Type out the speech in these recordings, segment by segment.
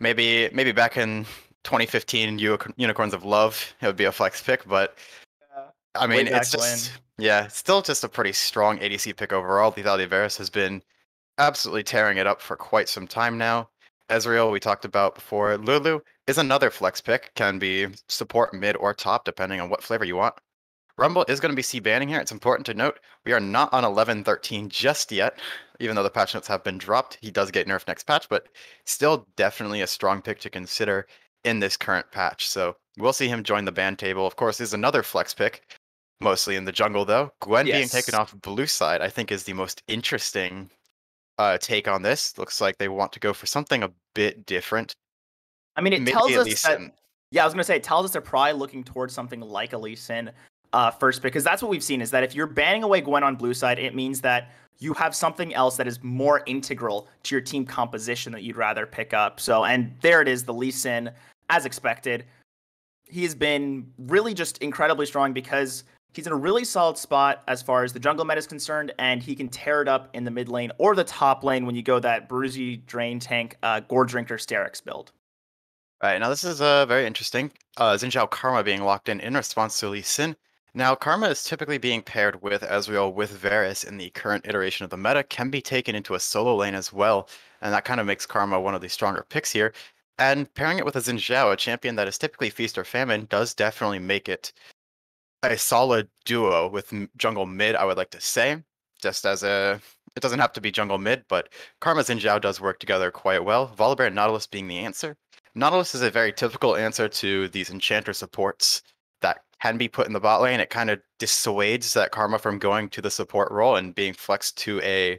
maybe maybe back in 2015 Unicorns of Love, it would be a flex pick, but I mean, it's just when. yeah, still just a pretty strong ADC pick overall. Lethality Varus has been absolutely tearing it up for quite some time now. Ezreal, we talked about before. Lulu is another flex pick, can be support mid or top depending on what flavor you want. Rumble is going to be C banning here. It's important to note we are not on 11.13 just yet, even though the patch notes have been dropped. He does get nerfed next patch, but still definitely a strong pick to consider in this current patch. So we'll see him join the ban table. Of course, is another flex pick mostly in the jungle though. Gwen yes. being taken off blue side, I think, is the most interesting uh, take on this. Looks like they want to go for something a bit different. I mean, it Maybe tells us that. Yeah, I was gonna say it tells us they're probably looking towards something like a Lee Sin uh, first, because that's what we've seen is that if you're banning away Gwen on blue side, it means that you have something else that is more integral to your team composition that you'd rather pick up. So, and there it is, the Lee Sin, as expected. He has been really just incredibly strong because He's in a really solid spot as far as the jungle meta is concerned, and he can tear it up in the mid lane or the top lane when you go that bruisey drain tank uh, Gore Drinker Sterak's build. All right, now this is uh, very interesting. Uh, Xin Zhao Karma being locked in in response to Lee Sin. Now, Karma is typically being paired with Ezreal with Varus in the current iteration of the meta, can be taken into a solo lane as well, and that kind of makes Karma one of the stronger picks here. And pairing it with a Xin Zhao, a champion that is typically feast or famine, does definitely make it a solid duo with jungle mid. I would like to say, just as a it doesn't have to be jungle mid, but Karma and Zhao does work together quite well. Volibear and Nautilus being the answer. Nautilus is a very typical answer to these enchanter supports be put in the bot lane. It kind of dissuades that Karma from going to the support role and being flexed to a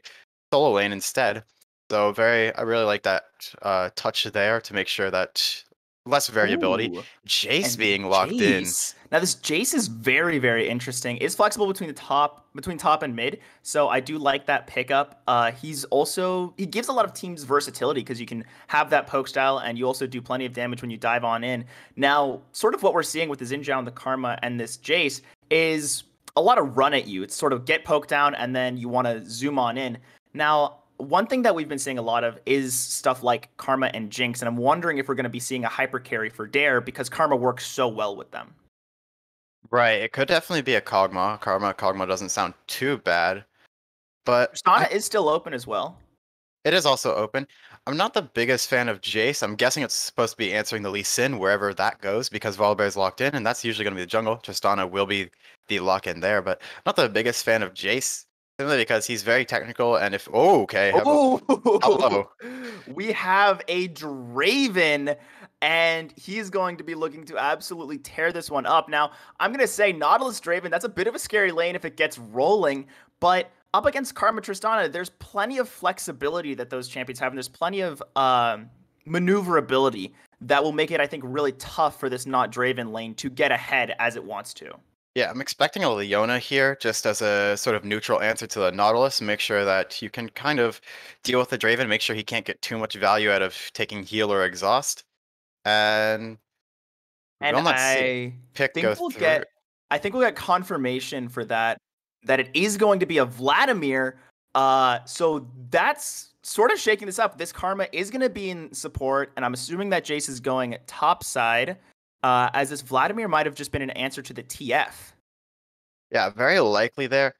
solo lane instead. So very, I really like that uh, touch there to make sure that less variability. Ooh, Jace being locked Jace. in. Now this Jace is very very interesting. Is flexible between the top between top and mid, so I do like that pickup. Uh, he's also he gives a lot of teams versatility because you can have that poke style and you also do plenty of damage when you dive on in. Now, sort of what we're seeing with the Xin Zhao and the Karma and this Jace is a lot of run at you. It's sort of get poked down and then you want to zoom on in. Now, one thing that we've been seeing a lot of is stuff like Karma and Jinx, and I'm wondering if we're going to be seeing a hyper carry for Dare because Karma works so well with them. Right, it could definitely be a Kog'Maw. Karma Kog'Maw doesn't sound too bad, but Tristana is still open as well. It is also open. I'm not the biggest fan of Jace. I'm guessing it's supposed to be answering the Lee Sin wherever that goes because Volibear is locked in, and that's usually going to be the jungle. Tristana will be the lock in there, but not the biggest fan of Jace. Simply because he's very technical, and if oh okay, oh, we have a Draven, and he's going to be looking to absolutely tear this one up. Now, I'm gonna say Nautilus Draven. That's a bit of a scary lane if it gets rolling, but up against Karma Tristana, there's plenty of flexibility that those champions have, and there's plenty of um, maneuverability that will make it, I think, really tough for this not Draven lane to get ahead as it wants to. Yeah, I'm expecting a Leona here just as a sort of neutral answer to the Nautilus. Make sure that you can kind of deal with the Draven, make sure he can't get too much value out of taking heal or exhaust. And, and I pick think we'll through. get I think we'll get confirmation for that that it is going to be a Vladimir. Uh so that's sort of shaking this up. This karma is going to be in support, and I'm assuming that Jace is going top side uh, as this Vladimir might have just been an answer to the TF. Yeah, very likely there.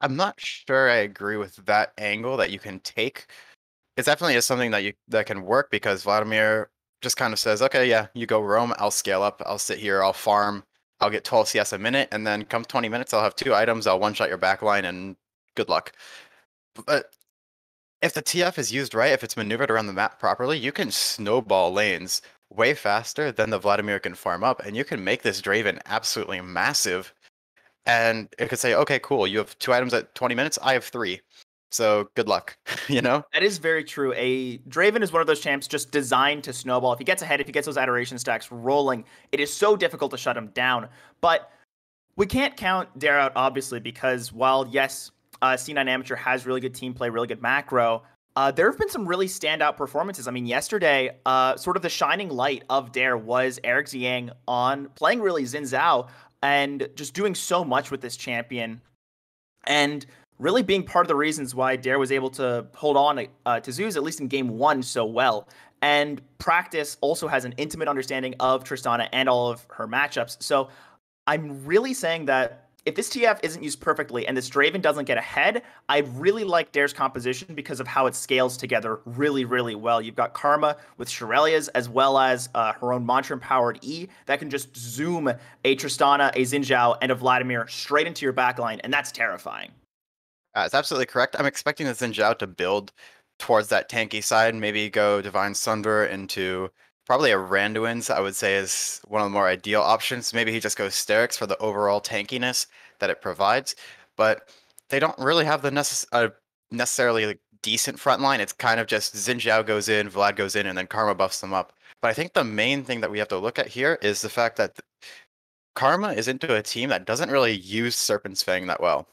I'm not sure I agree with that angle that you can take. It definitely is something that you that can work because Vladimir just kind of says, okay, yeah, you go roam, I'll scale up, I'll sit here, I'll farm, I'll get 12 CS a minute, and then come 20 minutes, I'll have two items, I'll one shot your backline, and good luck. But if the TF is used right, if it's maneuvered around the map properly, you can snowball lanes way faster than the Vladimir can farm up, and you can make this Draven absolutely massive. And it could say, okay, cool, you have two items at 20 minutes, I have three. So good luck, you know? That is very true. A Draven is one of those champs just designed to snowball. If he gets ahead, if he gets those adoration stacks rolling, it is so difficult to shut him down. But we can't count Dare out, obviously, because while, yes, uh, C9 Amateur has really good team play, really good macro, uh, there have been some really standout performances. I mean, yesterday, uh, sort of the shining light of Dare was Eric Ziyang on playing really Xin Zhao and just doing so much with this champion, and really being part of the reasons why Dare was able to hold on uh, to Zeus at least in game one so well. And practice also has an intimate understanding of Tristana and all of her matchups. So I'm really saying that if this TF isn't used perfectly and this Draven doesn't get ahead, I really like Dare's composition because of how it scales together really, really well. You've got Karma with Shurelya's as well as uh, her own mantra powered E that can just zoom a Tristana, a Xin Zhao, and a Vladimir straight into your backline, and that's terrifying. Uh, absolutely correct. I'm expecting the Xin Zhao to build towards that tanky side, maybe go Divine Sunder into probably a Randuin's, I would say, is one of the more ideal options. Maybe he just goes Sterak's for the overall tankiness that it provides, but they don't really have the necess- uh, necessarily like, decent front line. It's kind of just Xin Zhao goes in, Vlad goes in, and then Karma buffs them up. But I think the main thing that we have to look at here is the fact that Karma is into a team that doesn't really use Serpent's Fang that well.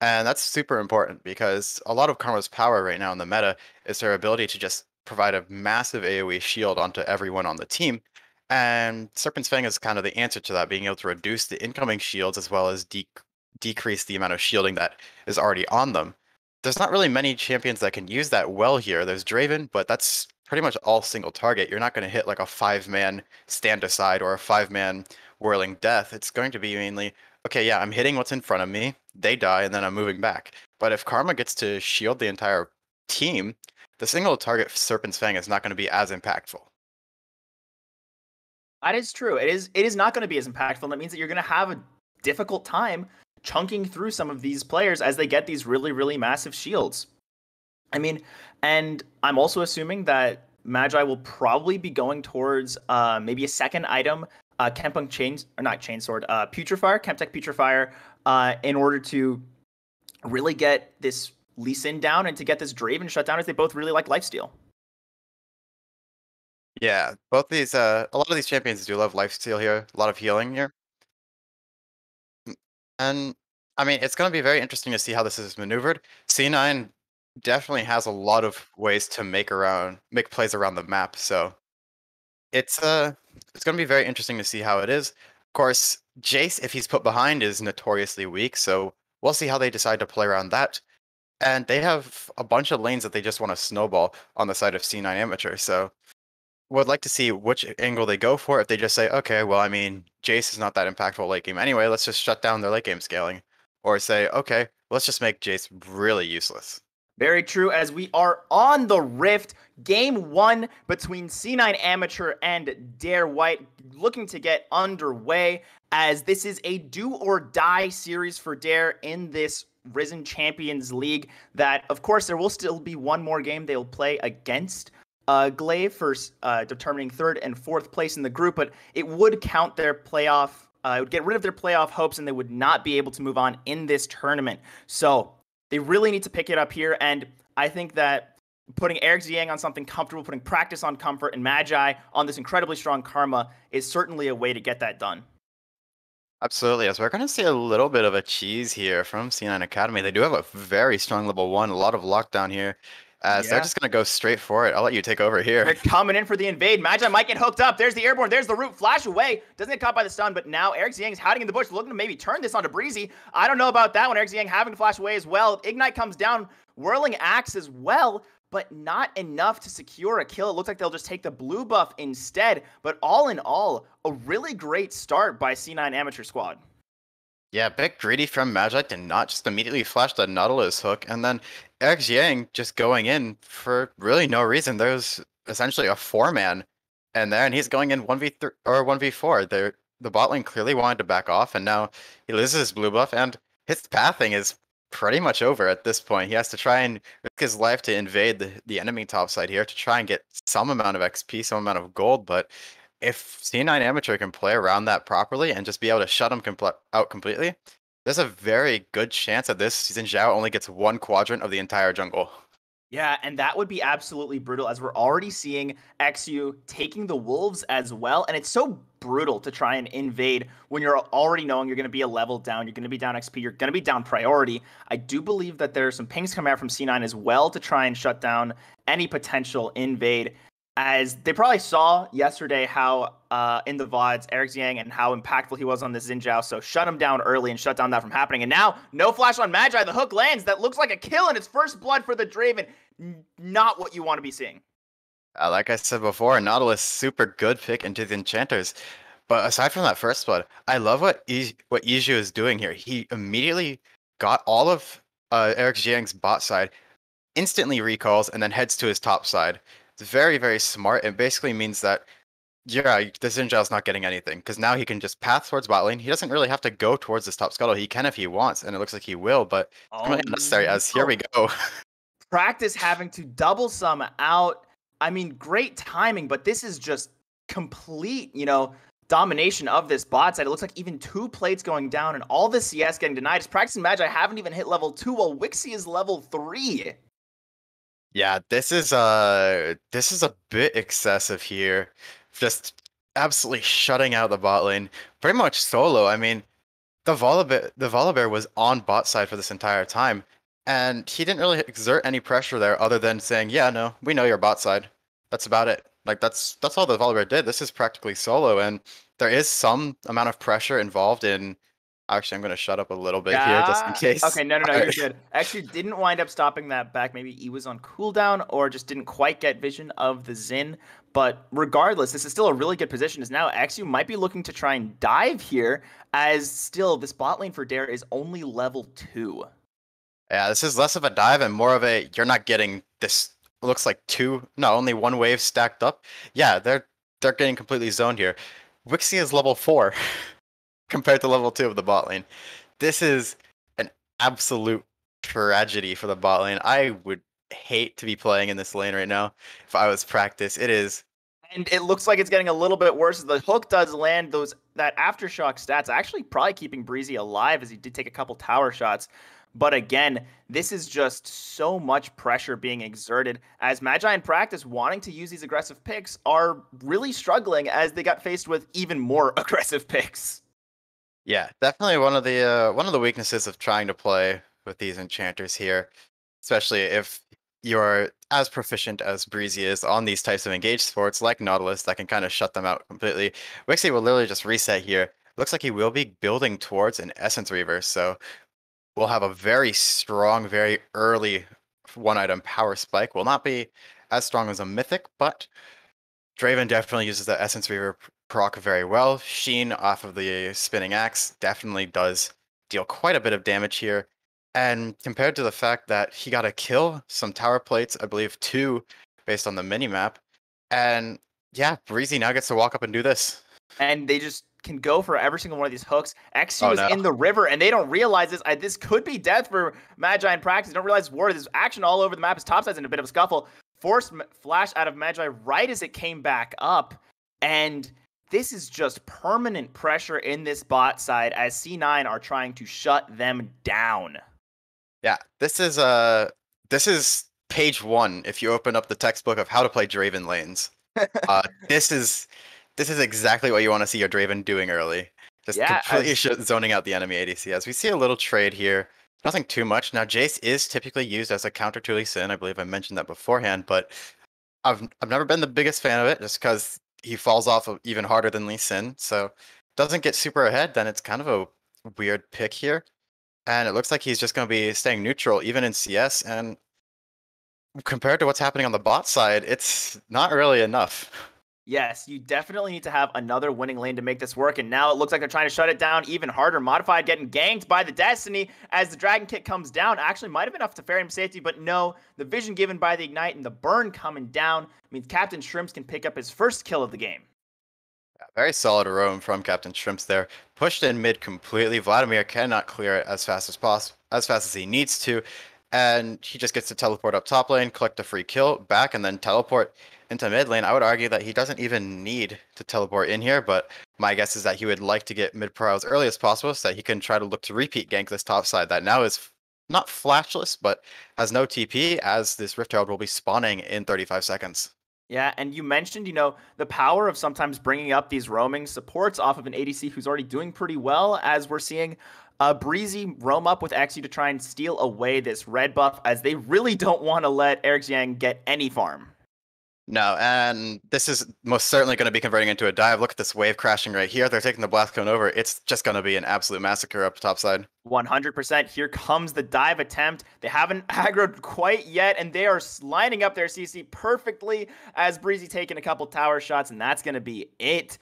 And that's super important because a lot of Karma's power right now in the meta is her ability to just provide a massive AoE shield onto everyone on the team. And Serpent's Fang is kind of the answer to that, being able to reduce the incoming shields as well as de- decrease the amount of shielding that is already on them. There's not really many champions that can use that well here. There's Draven, but that's pretty much all single target. You're not going to hit like a five man stand aside or a five man whirling death. It's going to be mainly, okay, yeah, I'm hitting what's in front of me, they die, and then I'm moving back. But if Karma gets to shield the entire team, the single target Serpent's Fang is not going to be as impactful. That is true. It is it is not going to be as impactful. And that means that you're going to have a difficult time chunking through some of these players as they get these really, really massive shields. I mean, and I'm also assuming that Magi will probably be going towards uh, maybe a second item, uh, Chempunk Chain, or not Chainsword, uh, Putrefier, Chemtech Putrefier, uh, in order to really get this Lee Sin down and to get this Draven shut down as they both really like lifesteal. Yeah, both these uh a lot of these champions do love lifesteal here, a lot of healing here. And I mean, it's going to be very interesting to see how this is maneuvered. C9 definitely has a lot of ways to make around make plays around the map, so it's uh it's going to be very interesting to see how it is. Of course, Jace if he's put behind is notoriously weak, so we'll see how they decide to play around that and they have a bunch of lanes that they just want to snowball on the side of C9 Amateur. So would like to see which angle they go for. If they just say, okay, well, I mean, Jace is not that impactful late game anyway, let's just shut down their late game scaling. Or say, okay, let's just make Jace really useless. Very true. As we are on the Rift, game one between C9 Amateur and Dare White looking to get underway as this is a do or die series for Dare in this Risen Champions League. That, of course, there will still be one more game they'll play against uh, Glaive for uh, determining third and fourth place in the group, but it would count their playoff. Uh, it would get rid of their playoff hopes, and they would not be able to move on in this tournament. So they really need to pick it up here, and I think that putting Eric Ziang on something comfortable, putting practice on comfort, and Magi on this incredibly strong karma is certainly a way to get that done. Absolutely. Yes, we're going to see a little bit of a cheese here from C9 Academy. They do have a very strong level one, a lot of lockdown here. Uh, as yeah. they're just going to go straight for it. I'll let you take over here. They're coming in for the invade. Magi might get hooked up. There's the airborne. There's the root. Flash away. Doesn't get caught by the stun, but now Eric Ziang is hiding in the bush, looking to maybe turn this onto Breezy. I don't know about that one. Eric Ziang having to flash away as well. Ignite comes down. Whirling Axe as well but not enough to secure a kill. It looks like they'll just take the blue buff instead. But all in all, a really great start by C9 Amateur Squad. Yeah, bit greedy from Magi to not just immediately flash the Nautilus hook, and then Eric Jiang just going in for really no reason. There's essentially a four man in there, and he's going in one v three or one v four. The the bot lane clearly wanted to back off, and now he loses his blue buff, and his pathing is pretty much over at this point. He has to try and risk his life to invade the, the enemy top side here to try and get some amount of XP, some amount of gold, but if C9 Amateur can play around that properly and just be able to shut him out completely, there's a very good chance that this Xin Zhao only gets one quadrant of the entire jungle. Yeah, and that would be absolutely brutal as we're already seeing XU taking the Wolves as well. And it's so brutal to try and invade when you're already knowing you're going to be a level down, you're going to be down XP, you're going to be down priority. I do believe that there are some pings coming out from C9 as well to try and shut down any potential invade as they probably saw yesterday how uh, in the VODs, Eric Ziang and how impactful he was on the Xin Zhao. So shut him down early and shut down that from happening. And now, no flash on Magi. The hook lands. That looks like a kill and it's first blood for the Draven. Not what you want to be seeing. Uh, like I said before, Nautilus super good pick into the enchanters. But aside from that first blood, I love what e- what Iju is doing here. He immediately got all of uh, Eric Jiang's bot side, instantly recalls, and then heads to his top side. It's very very smart. It basically means that yeah, the Xin not getting anything because now he can just path towards bot lane. He doesn't really have to go towards this top scuttle. He can if he wants, and it looks like he will, but it's really unnecessary. As here we go. Practice having to double sum out. I mean, great timing, but this is just complete, you know, domination of this bot side. It looks like even two plates going down and all the CS getting denied. It's practicing Magi haven't even hit level two while Wixie is level three. Yeah, this is uh this is a bit excessive here just absolutely shutting out the bot lane, pretty much solo. I mean, the Volibear, the Volibear was on bot side for this entire time, and he didn't really exert any pressure there, other than saying, "Yeah, no, we know your bot side." That's about it. Like that's that's all the Volibear did. This is practically solo, and there is some amount of pressure involved in Actually, I'm going to shut up a little bit yeah. here just in case. Okay, no, no, no, you're good. Actually, didn't wind up stopping that back. Maybe he was on cooldown or just didn't quite get vision of the Zin. But regardless, this is still a really good position. As now Exu might be looking to try and dive here, as still this bot lane for Dare is only level two. Yeah, this is less of a dive and more of a you're not getting this. Looks like two, no, only one wave stacked up. Yeah, they're they're getting completely zoned here. Wixie is level four. compared to level two of the bot lane. This is an absolute tragedy for the bot lane. I would hate to be playing in this lane right now if I was practice. It is. And it looks like it's getting a little bit worse. The hook does land those that aftershock stats, actually probably keeping Breezy alive as he did take a couple tower shots. But again, this is just so much pressure being exerted as Magi in practice wanting to use these aggressive picks are really struggling as they got faced with even more aggressive picks. Yeah, definitely one of the uh, one of the weaknesses of trying to play with these enchanters here, especially if you're as proficient as Breezy is on these types of engaged sports like Nautilus that can kind of shut them out completely. Wixie will literally just reset here. Looks like he will be building towards an Essence Reaver, so we'll have a very strong, very early one item power spike. Will not be as strong as a Mythic, but Draven definitely uses the Essence Reaver proc very well. Sheen off of the spinning axe definitely does deal quite a bit of damage here. And compared to the fact that he got a kill, some tower plates, I believe two, based on the mini map, and yeah, Breezy now gets to walk up and do this. And they just can go for every single one of these hooks. Exu oh, is no. in the river, and they don't realize this. I, this could be death for Magi in practice. They don't realize war. There's action all over the map. His top side's in a bit of a scuffle. Forced flash out of Magi right as it came back up, and this is just permanent pressure in this bot side as C9 are trying to shut them down. Yeah, this is uh this is page one if you open up the textbook of how to play Draven lanes. uh, this is this is exactly what you want to see your Draven doing early. Just yeah, completely as... zoning out the enemy ADC. As we see a little trade here, nothing too much. Now Jace is typically used as a counter to Lee Sin. I believe I mentioned that beforehand, but I've I've never been the biggest fan of it just because he falls off even harder than Lee Sin. So doesn't get super ahead, then it's kind of a weird pick here. And it looks like he's just going to be staying neutral even in CS. And compared to what's happening on the bot side, it's not really enough. Yes, you definitely need to have another winning lane to make this work. And now it looks like they're trying to shut it down even harder. Modified getting ganked by the Destiny as the Dragon Kick comes down. Actually, might have been enough to ferry him safety, but no. The vision given by the Ignite and the burn coming down means Captain Shrimps can pick up his first kill of the game. Very solid roam from Captain Shrimps there. Pushed in mid completely. Vladimir cannot clear it as fast as possible, as fast as he needs to. And he just gets to teleport up top lane, collect a free kill, back, and then teleport into mid lane, I would argue that he doesn't even need to teleport in here, but my guess is that he would like to get mid pro as early as possible so that he can try to look to repeat gank this top side that now is not flashless, but has no TP as this Rift Herald will be spawning in 35 seconds. Yeah, and you mentioned, you know, the power of sometimes bringing up these roaming supports off of an ADC who's already doing pretty well, as we're seeing uh, Breezy roam up with Exu to try and steal away this red buff, as they really don't want to let Eric Jiang get any farm. No, and this is most certainly going to be converting into a dive. Look at this wave crashing right here. They're taking the blast cone over. It's just going to be an absolute massacre up top side. 100%. Here comes the dive attempt. They haven't aggroed quite yet, and they are lining up their CC perfectly as Breezy taking a couple tower shots, and that's going to be it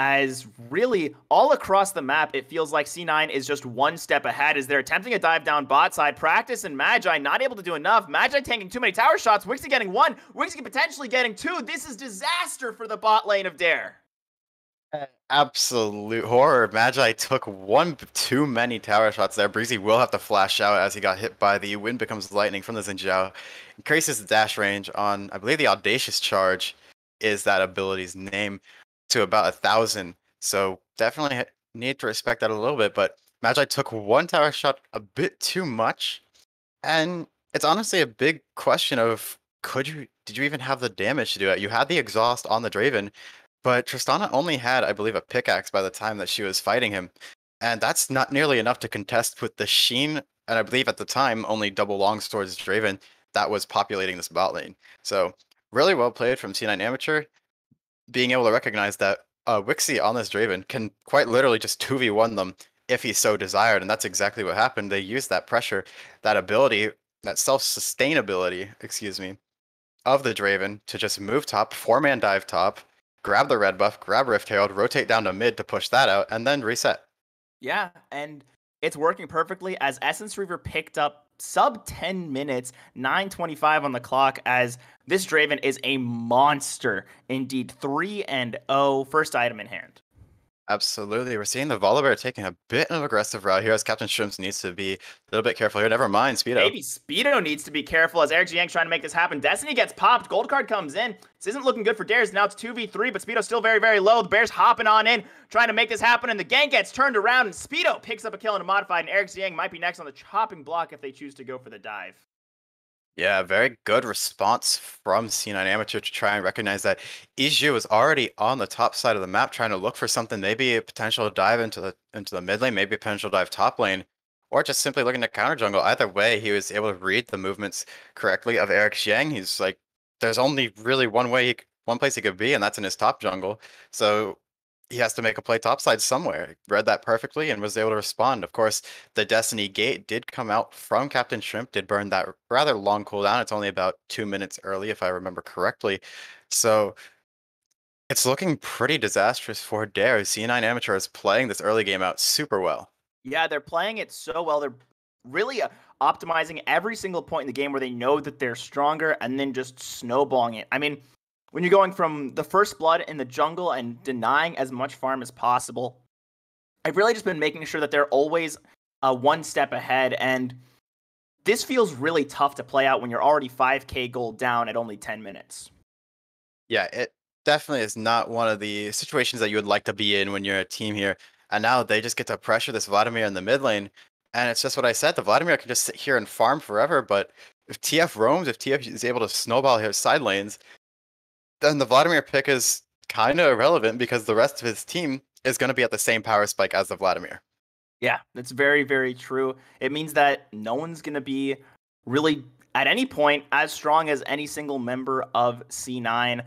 as really all across the map, it feels like C9 is just one step ahead as they're attempting a dive down bot side. Practice and Magi not able to do enough. Magi tanking too many tower shots. Wixie getting one. Wixie potentially getting two. This is disaster for the bot lane of Dare. Absolute horror. Magi took one too many tower shots there. Breezy will have to flash out as he got hit by the wind becomes lightning from the Xin Zhao. Increases the dash range on, I believe, the Audacious Charge is that ability's name to about a thousand. So definitely need to respect that a little bit. But Magi took one tower shot a bit too much, and it's honestly a big question of could you did you even have the damage to do it? You had the exhaust on the Draven, but Tristana only had, I believe, a pickaxe by the time that she was fighting him. And that's not nearly enough to contest with the Sheen, and I believe at the time only double long longswords Draven that was populating this bot lane. So really well played from C9 Amateur being able to recognize that uh, Wixie on this Draven can quite literally just 2v1 them if he so desired. And that's exactly what happened. They used that pressure, that ability, that self sustainability, excuse me, of the Draven to just move top, four man dive top, grab the red buff, grab Rift Herald, rotate down to mid to push that out, and then reset. Yeah. And it's working perfectly as Essence Reaver picked up sub 10 minutes, 925 on the clock as this Draven is a monster. Indeed, 3 and 0, first item in hand. Absolutely. We're seeing the Volibear taking a bit of aggressive route here as Captain Shrimps needs to be a little bit careful here. Never mind, Speedo. Maybe Speedo needs to be careful as Eric Jiang's trying to make this happen. Destiny gets popped. Gold card comes in. This isn't looking good for Dares. Now it's 2v3, but Speedo's still very, very low. The Bears hopping on in, trying to make this happen, and the gang gets turned around, and Speedo picks up a kill and a modified, and Eric Jiang might be next on the chopping block if they choose to go for the dive. Yeah, very good response from C9 Amateur to try and recognize that Iju was already on the top side of the map trying to look for something, maybe a potential dive into the into the mid lane, maybe a potential dive top lane, or just simply looking to counter jungle. Either way, he was able to read the movements correctly of Eric Xiang. He's like, there's only really one way, he, one place he could be, and that's in his top jungle. So he has to make a play topside somewhere. Read that perfectly and was able to respond. Of course, the Destiny Gate did come out from Captain Shrimp, did burn that rather long cooldown. It's only about two minutes early, if I remember correctly. So it's looking pretty disastrous for Dare. C9 Amateur is playing this early game out super well. Yeah, they're playing it so well. They're really uh, optimizing every single point in the game where they know that they're stronger and then just snowballing it. I mean, when you're going from the first blood in the jungle and denying as much farm as possible, I've really just been making sure that they're always uh, one step ahead. And this feels really tough to play out when you're already 5k gold down at only 10 minutes. Yeah, it definitely is not one of the situations that you would like to be in when you're a team here. And now they just get to pressure this Vladimir in the mid lane. And it's just what I said. The Vladimir can just sit here and farm forever. But if TF roams, if TF is able to snowball his side lanes, then the Vladimir pick is kind of irrelevant because the rest of his team is going to be at the same power spike as the Vladimir. Yeah, that's very, very true. It means that no one's going to be really at any point as strong as any single member of C9.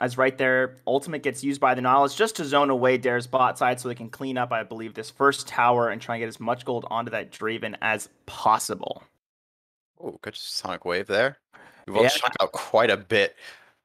As right there, ultimate gets used by the Nautilus just to zone away Dare's bot side so they can clean up, I believe, this first tower and try and get as much gold onto that Draven as possible. Oh, good Sonic Wave there. We've all yeah. out quite a bit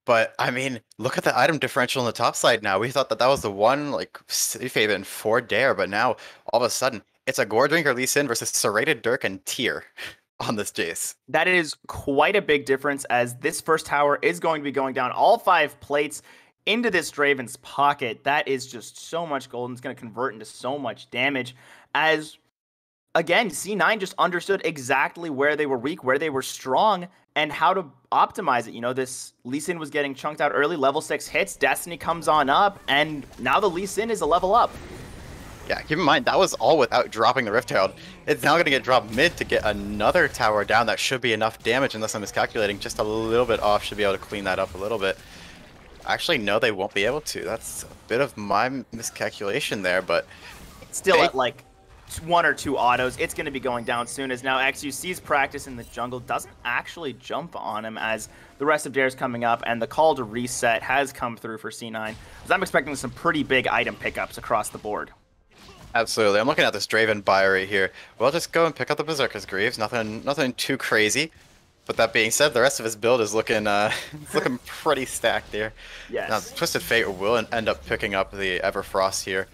but I mean, look at the item differential on the top side now. We thought that that was the one like safe haven for Dare, but now all of a sudden it's a Gore Drinker Lee Sin versus Serrated Dirk and Tier on this Jace. That is quite a big difference as this first tower is going to be going down all five plates into this Draven's pocket. That is just so much gold and it's going to convert into so much damage as again, C9 just understood exactly where they were weak, where they were strong, and how to optimize it. You know, this Lee Sin was getting chunked out early, level 6 hits, Destiny comes on up, and now the Lee Sin is a level up. Yeah, keep in mind, that was all without dropping the Rift Herald. It's now going to get dropped mid to get another tower down. That should be enough damage, unless I'm miscalculating. Just a little bit off, should be able to clean that up a little bit. Actually, no, they won't be able to. That's a bit of my miscalculation there, but... Still they... at, like, one or two autos. It's going to be going down soon as now XU sees practice in the jungle, doesn't actually jump on him as the rest of Dare's coming up, and the call to reset has come through for C9. As I'm expecting some pretty big item pickups across the board. Absolutely. I'm looking at this Draven buy right here. Well, just go and pick up the Berserker's Greaves. Nothing nothing too crazy. But that being said, the rest of his build is looking uh, looking pretty stacked here. Yes. Now, Twisted Fate will end up picking up the Everfrost here.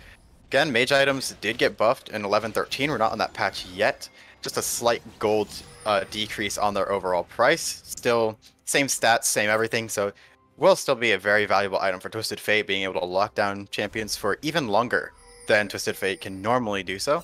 Again, mage items did get buffed in 11.13. We're not on that patch yet. Just a slight gold uh, decrease on their overall price. Still, same stats, same everything. So, will still be a very valuable item for Twisted Fate, being able to lock down champions for even longer than Twisted Fate can normally do so.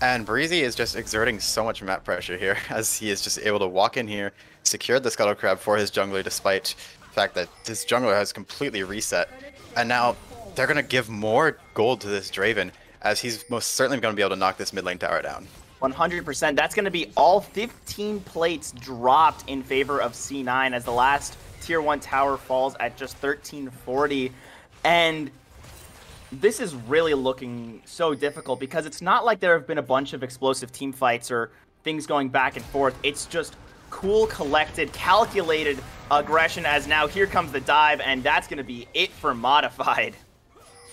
And Breezy is just exerting so much map pressure here, as he is just able to walk in here, secure the Scuttle Crab for his jungler, despite the fact that this jungler has completely reset. And now they're going to give more gold to this Draven, as he's most certainly going to be able to knock this mid lane tower down. 100%. That's going to be all 15 plates dropped in favor of C9 as the last tier 1 tower falls at just 1340. And this is really looking so difficult because it's not like there have been a bunch of explosive team fights or things going back and forth. It's just cool, collected, calculated aggression as now here comes the dive, and that's going to be it for Modified.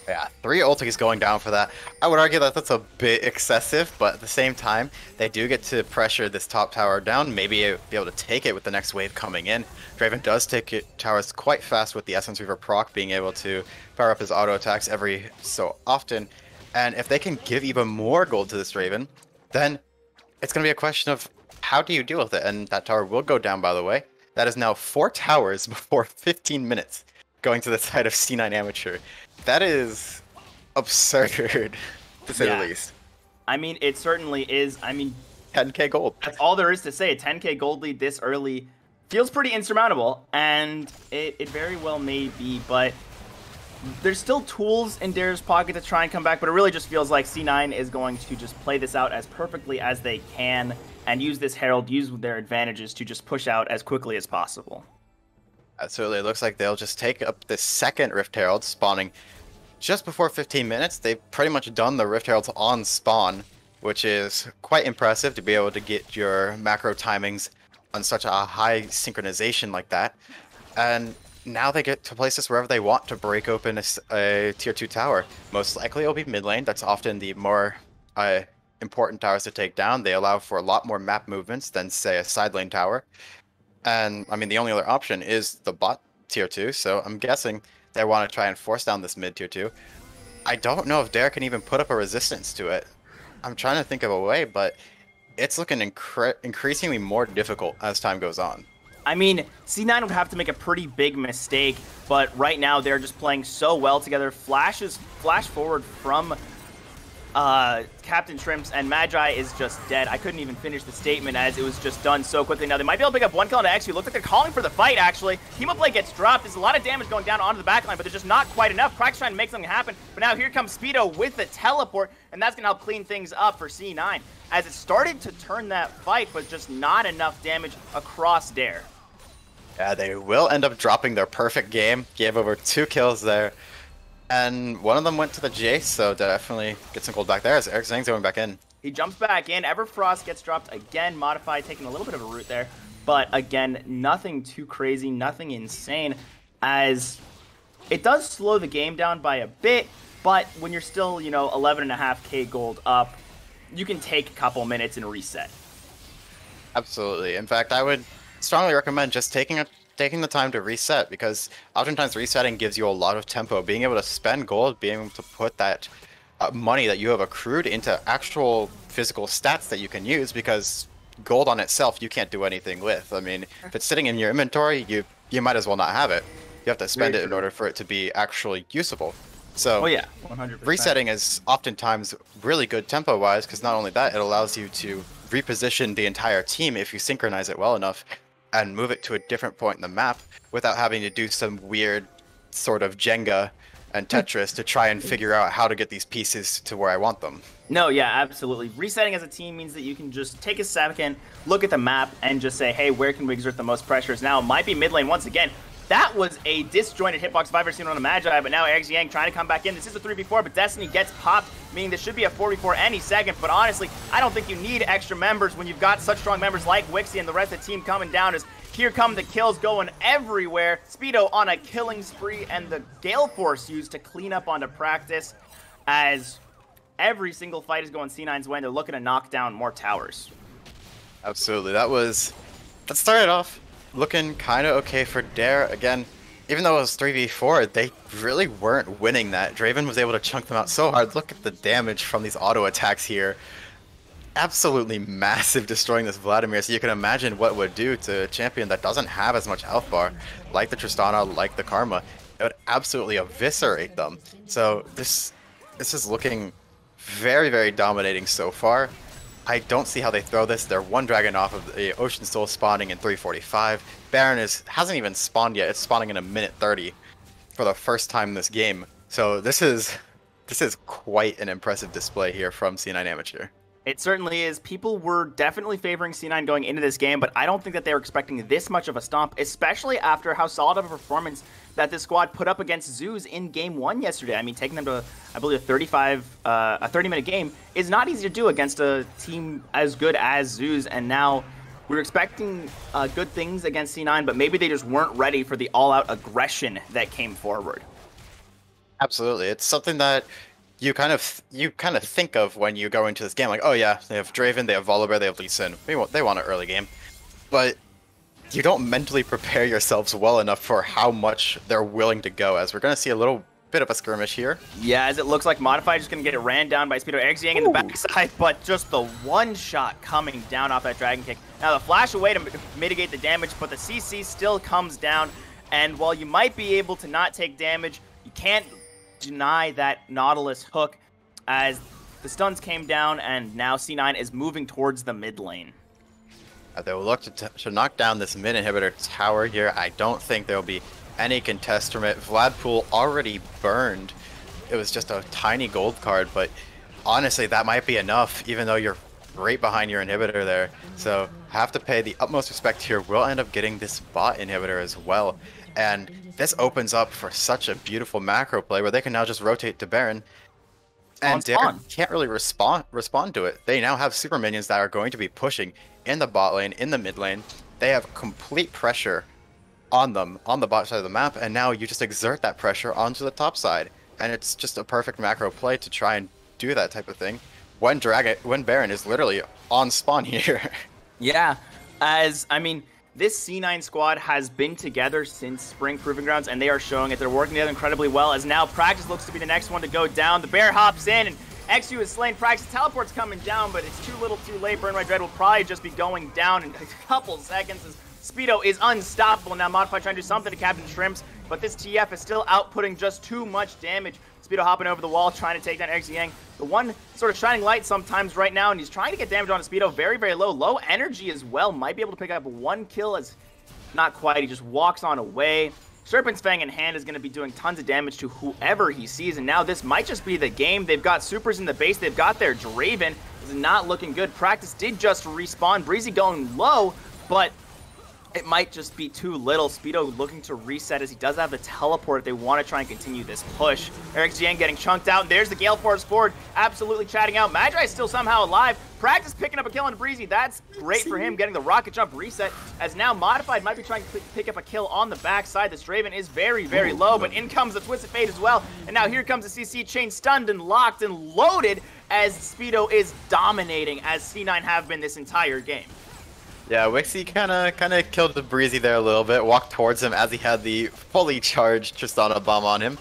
Yeah, three ultis going down for that. I would argue that that's a bit excessive, but at the same time, they do get to pressure this top tower down, maybe be able to take it with the next wave coming in. Draven does take it towers quite fast with the Essence Reaver proc, being able to fire up his auto attacks every so often. And if they can give even more gold to this Draven, then it's going to be a question of how do you deal with it? And that tower will go down, by the way. That is now four towers before 15 minutes going to the side of C9 Amateur. That is absurd, to say yeah. the least. I mean, it certainly is. I mean, 10k gold. That's all there is to say. A 10k gold lead this early feels pretty insurmountable, and it, it very well may be, but there's still tools in Dare's pocket to try and come back, but it really just feels like C9 is going to just play this out as perfectly as they can and use this Herald, use their advantages to just push out as quickly as possible. Absolutely. It looks like they'll just take up the second Rift Herald, spawning just before 15 minutes. They've pretty much done the Rift Heralds on spawn, which is quite impressive to be able to get your macro timings on such a high synchronization like that. And now they get to places wherever they want to break open a, a tier 2 tower. Most likely it'll be mid lane. That's often the more uh, important towers to take down. They allow for a lot more map movements than, say, a side lane tower. And I mean, the only other option is the bot tier two. So I'm guessing they want to try and force down this mid tier two. I don't know if Derek can even put up a resistance to it. I'm trying to think of a way, but it's looking incre increasingly more difficult as time goes on. I mean, C9 would have to make a pretty big mistake, but right now they're just playing so well together. Flash is flash forward from uh, Captain Shrimps and Magi is just dead. I couldn't even finish the statement as it was just done so quickly. Now, they might be able to pick up one kill, it actually looks like they're calling for the fight, actually. Play gets dropped. There's a lot of damage going down onto the backline, but there's just not quite enough. Crack's trying to make something happen, but now here comes Speedo with the teleport, and that's going to help clean things up for C9 as it started to turn that fight, but just not enough damage across Dare. Yeah, they will end up dropping their perfect game. Gave over two kills there. And one of them went to the Jace, so definitely get some gold back there as Eric Zhang's going back in. He jumps back in. Everfrost gets dropped again. Modified, taking a little bit of a route there. But again, nothing too crazy, nothing insane, as it does slow the game down by a bit. But when you're still, you know, 11.5k gold up, you can take a couple minutes and reset. Absolutely. In fact, I would strongly recommend just taking a taking the time to reset because oftentimes resetting gives you a lot of tempo. Being able to spend gold, being able to put that uh, money that you have accrued into actual physical stats that you can use because gold on itself you can't do anything with. I mean, if it's sitting in your inventory, you you might as well not have it. You have to spend Very it in order for it to be actually usable. So, oh yeah, 100%. resetting is oftentimes really good tempo wise because not only that, it allows you to reposition the entire team if you synchronize it well enough and move it to a different point in the map without having to do some weird sort of Jenga and hmm. Tetris to try and figure out how to get these pieces to where I want them. No, yeah, absolutely. Resetting as a team means that you can just take a second, look at the map, and just say, hey, where can we exert the most pressures? Now, it might be mid lane once again. That was a disjointed hitbox I've ever seen on a Magi, but now Eric Yang trying to come back in. This is a 3v4, but Destiny gets popped, meaning this should be a 4v4 any second. But honestly, I don't think you need extra members when you've got such strong members like Wixie and the rest of the team coming down as here come the kills going everywhere. Speedo on a killing spree and the Gale Force used to clean up onto practice as every single fight is going C9's way. They're looking to knock down more towers. Absolutely. That was... That started off looking kind of okay for Dare. Again, even though it was 3v4, they really weren't winning that. Draven was able to chunk them out so hard. Look at the damage from these auto attacks here. Absolutely massive destroying this Vladimir, so you can imagine what would do to a champion that doesn't have as much health bar, like the Tristana, like the Karma. It would absolutely eviscerate them. So this this is looking very, very dominating so far. I don't see how they throw this. They're one dragon off of the Ocean Soul spawning in 345. Baron is hasn't even spawned yet. It's spawning in a minute 30 for the first time this game. So this is this is quite an impressive display here from C9 Amateur. It certainly is. People were definitely favoring C9 going into this game, but I don't think that they were expecting this much of a stomp, especially after how solid of a performance that this squad put up against Zeus in game one yesterday. I mean, taking them to, I believe, a 35, uh, a 30 minute game is not easy to do against a team as good as Zeus. And now we're expecting uh, good things against C9, but maybe they just weren't ready for the all out aggression that came forward. Absolutely. It's something that you kind of you kind of think of when you go into this game like, oh yeah, they have Draven, they have Volibear, they have Lee Sin. They want they want an early game, but you don't mentally prepare yourselves well enough for how much they're willing to go. As we're going to see a little bit of a skirmish here. Yeah, as it looks like Modified is going to get it ran down by Speedo Yang in the backside, but just the one shot coming down off that Dragon Kick. Now the flash away to mitigate the damage, but the CC still comes down. And while you might be able to not take damage, you can't deny that Nautilus hook as the stuns came down and now C9 is moving towards the mid lane. Uh, they will look to, to knock down this mid inhibitor tower here. I don't think there will be any contest from it. Vladpool already burned. It was just a tiny gold card, but honestly, that might be enough, even though you're right behind your inhibitor there. So have to pay the utmost respect here. We'll end up getting this bot inhibitor as well. And this opens up for such a beautiful macro play where they can now just rotate to Baron. And can't really respond respond to it. They now have super minions that are going to be pushing in the bot lane, in the mid lane. They have complete pressure on them on the bot side of the map, and now you just exert that pressure onto the top side. And it's just a perfect macro play to try and do that type of thing. When Dragon when Baron is literally on spawn here. yeah. As I mean this C9 squad has been together since Spring Proving Grounds, and they are showing it. They're working together incredibly well, as now Practice looks to be the next one to go down. The Bear hops in, and XU is slain. Practice teleport's coming down, but it's too little too late. Burn My Dread will probably just be going down in a couple seconds as Speedo is unstoppable. Now Modify trying to do something to Captain Shrimps, but this TF is still outputting just too much damage. Speedo hopping over the wall, trying to take down Eric Yang. The one sort of shining light sometimes right now, and he's trying to get damage on Speedo. Very, very low. Low energy as well. Might be able to pick up one kill as not quite. He just walks on away. Serpent's Fang in hand is going to be doing tons of damage to whoever he sees, and now this might just be the game. They've got supers in the base. They've got their Draven. Is not looking good. Practice did just respawn. Breezy going low, but it might just be too little. Speedo looking to reset as he does have the teleport if they want to try and continue this push. Eric Jiang getting chunked out, and there's the Gale Force Forward absolutely chatting out. Magi is still somehow alive. Practice picking up a kill on Breezy. That's great for him, getting the rocket jump reset, as now Modified might be trying to pick up a kill on the backside. This Draven is very, very low, but in comes the Twisted Fate as well, and now here comes the CC chain stunned and locked and loaded as Speedo is dominating, as C9 have been this entire game. Yeah, Wixie kind of kind of killed the Breezy there a little bit. Walked towards him as he had the fully charged Tristana bomb on him.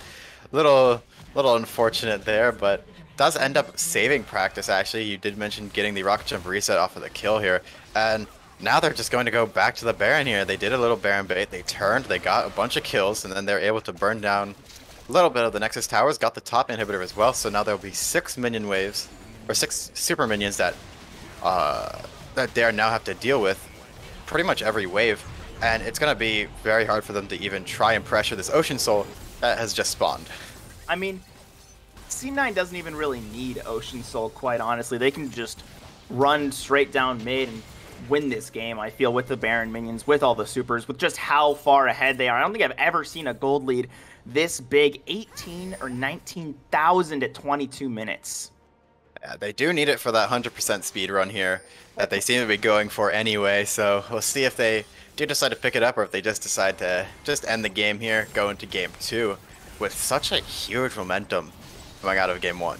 Little little unfortunate there, but does end up saving practice. Actually, you did mention getting the rocket jump reset off of the kill here, and now they're just going to go back to the Baron here. They did a little Baron bait. They turned. They got a bunch of kills, and then they're able to burn down a little bit of the Nexus towers. Got the top inhibitor as well. So now there'll be six minion waves, or six super minions that. Uh, that they now have to deal with pretty much every wave, and it's going to be very hard for them to even try and pressure this Ocean Soul that has just spawned. I mean, C9 doesn't even really need Ocean Soul, quite honestly. They can just run straight down mid and win this game. I feel with the Baron minions, with all the supers, with just how far ahead they are. I don't think I've ever seen a gold lead this big 18 or 19,000 at 22 minutes. Yeah, they do need it for that 100% speed run here that they seem to be going for anyway. So we'll see if they do decide to pick it up or if they just decide to just end the game here, go into game two with such a huge momentum coming out of game one.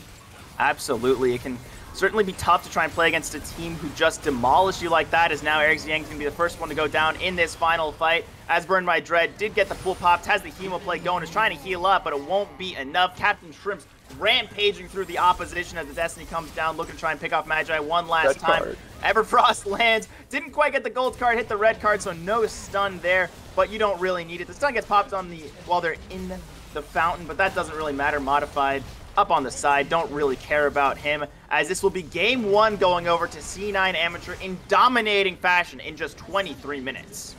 Absolutely. It can certainly be tough to try and play against a team who just demolished you like that, as now Eric Xiang's going to be the first one to go down in this final fight. As Burn My Dread did get the full popped, has the Hemoplague going, is trying to heal up, but it won't be enough. Captain Shrimps rampaging through the opposition as the Destiny comes down, looking to try and pick off Magi one last red time. Card. Everfrost lands, didn't quite get the gold card, hit the red card, so no stun there, but you don't really need it. The stun gets popped on the while they're in the fountain, but that doesn't really matter. Modified up on the side, don't really care about him, as this will be game one going over to C9 Amateur in dominating fashion in just 23 minutes.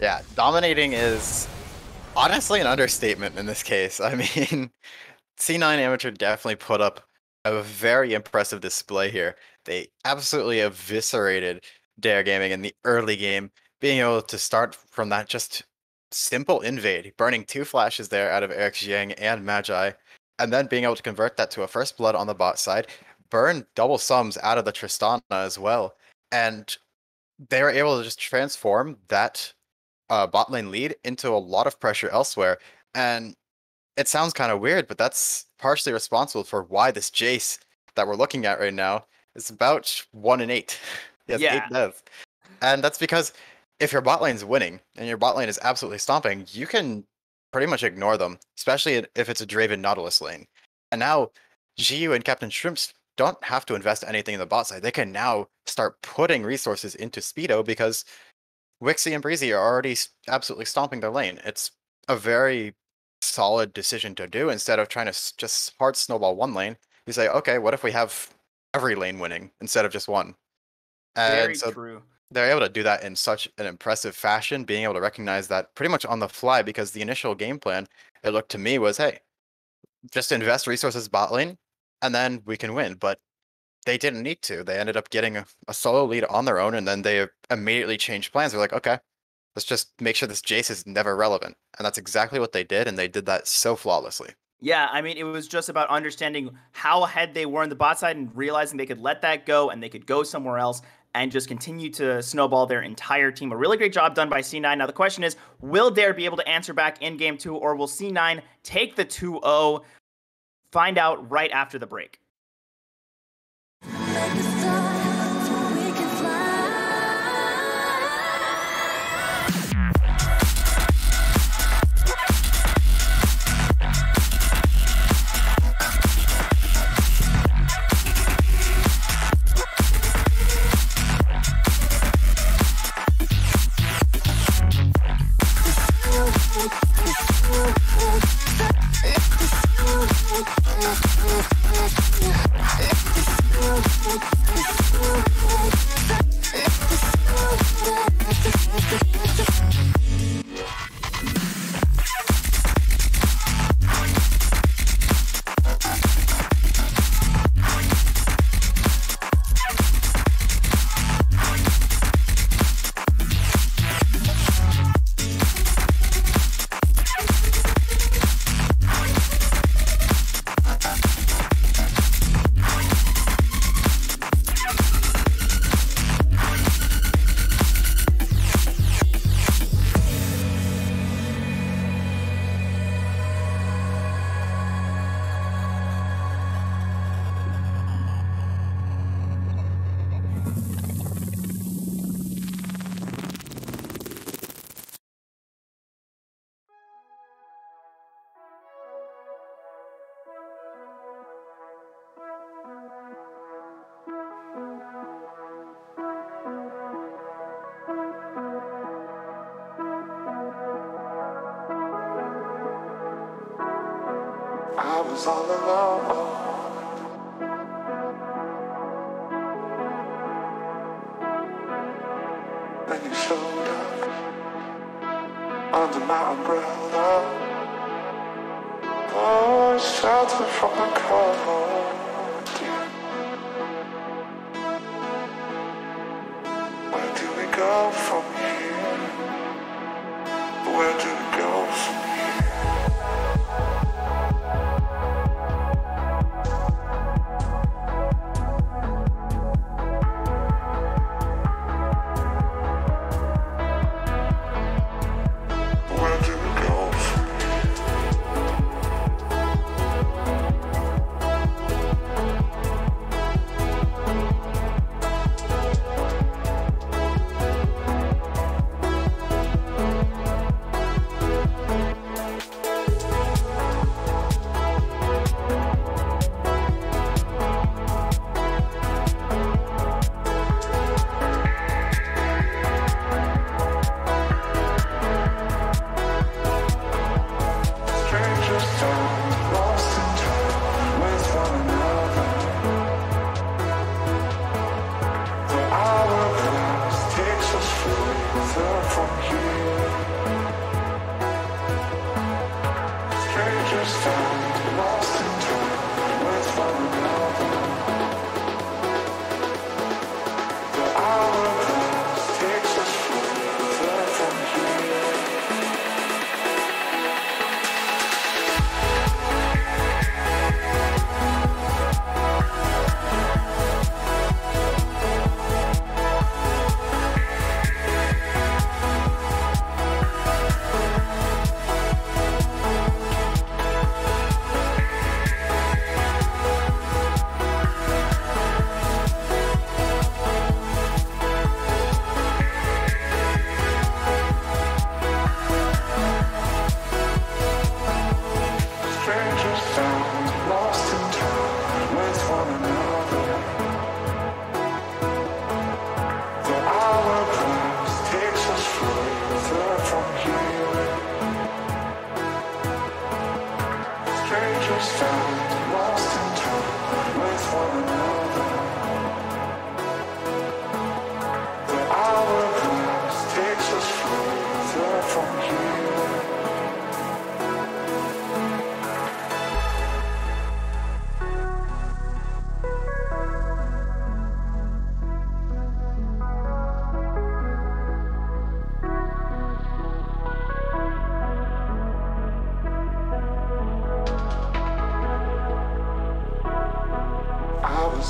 Yeah, dominating is honestly an understatement in this case. I mean, C9 Amateur definitely put up a very impressive display here. They absolutely eviscerated Dare Gaming in the early game, being able to start from that just simple invade, burning two flashes there out of Eric Xiang and Magi, and then being able to convert that to a first blood on the bot side, burn double sums out of the Tristana as well, and they were able to just transform that uh, bot lane lead into a lot of pressure elsewhere. And it sounds kind of weird, but that's partially responsible for why this Jace that we're looking at right now is about one in eight. yes, yeah. eight deaths. And that's because if your bot lane's winning and your bot lane is absolutely stomping, you can pretty much ignore them, especially if it's a Draven Nautilus lane. And now GU and Captain Shrimps don't have to invest anything in the bot side. They can now start putting resources into Speedo because Wixie and Breezy are already absolutely stomping their lane. It's a very solid decision to do instead of trying to just hard snowball one lane. You say, okay, what if we have every lane winning instead of just one? And very so true they're able to do that in such an impressive fashion, being able to recognize that pretty much on the fly because the initial game plan, it looked to me was, hey, just invest resources bot lane and then we can win. But they didn't need to. They ended up getting a, a solo lead on their own and then they immediately changed plans. They're like, okay, let's just make sure this Jace is never relevant. And that's exactly what they did. And they did that so flawlessly. Yeah, I mean, it was just about understanding how ahead they were on the bot side and realizing they could let that go and they could go somewhere else and just continue to snowball their entire team. A really great job done by C9. Now, the question is will Dare be able to answer back in game two, or will C9 take the 2 0? Find out right after the break.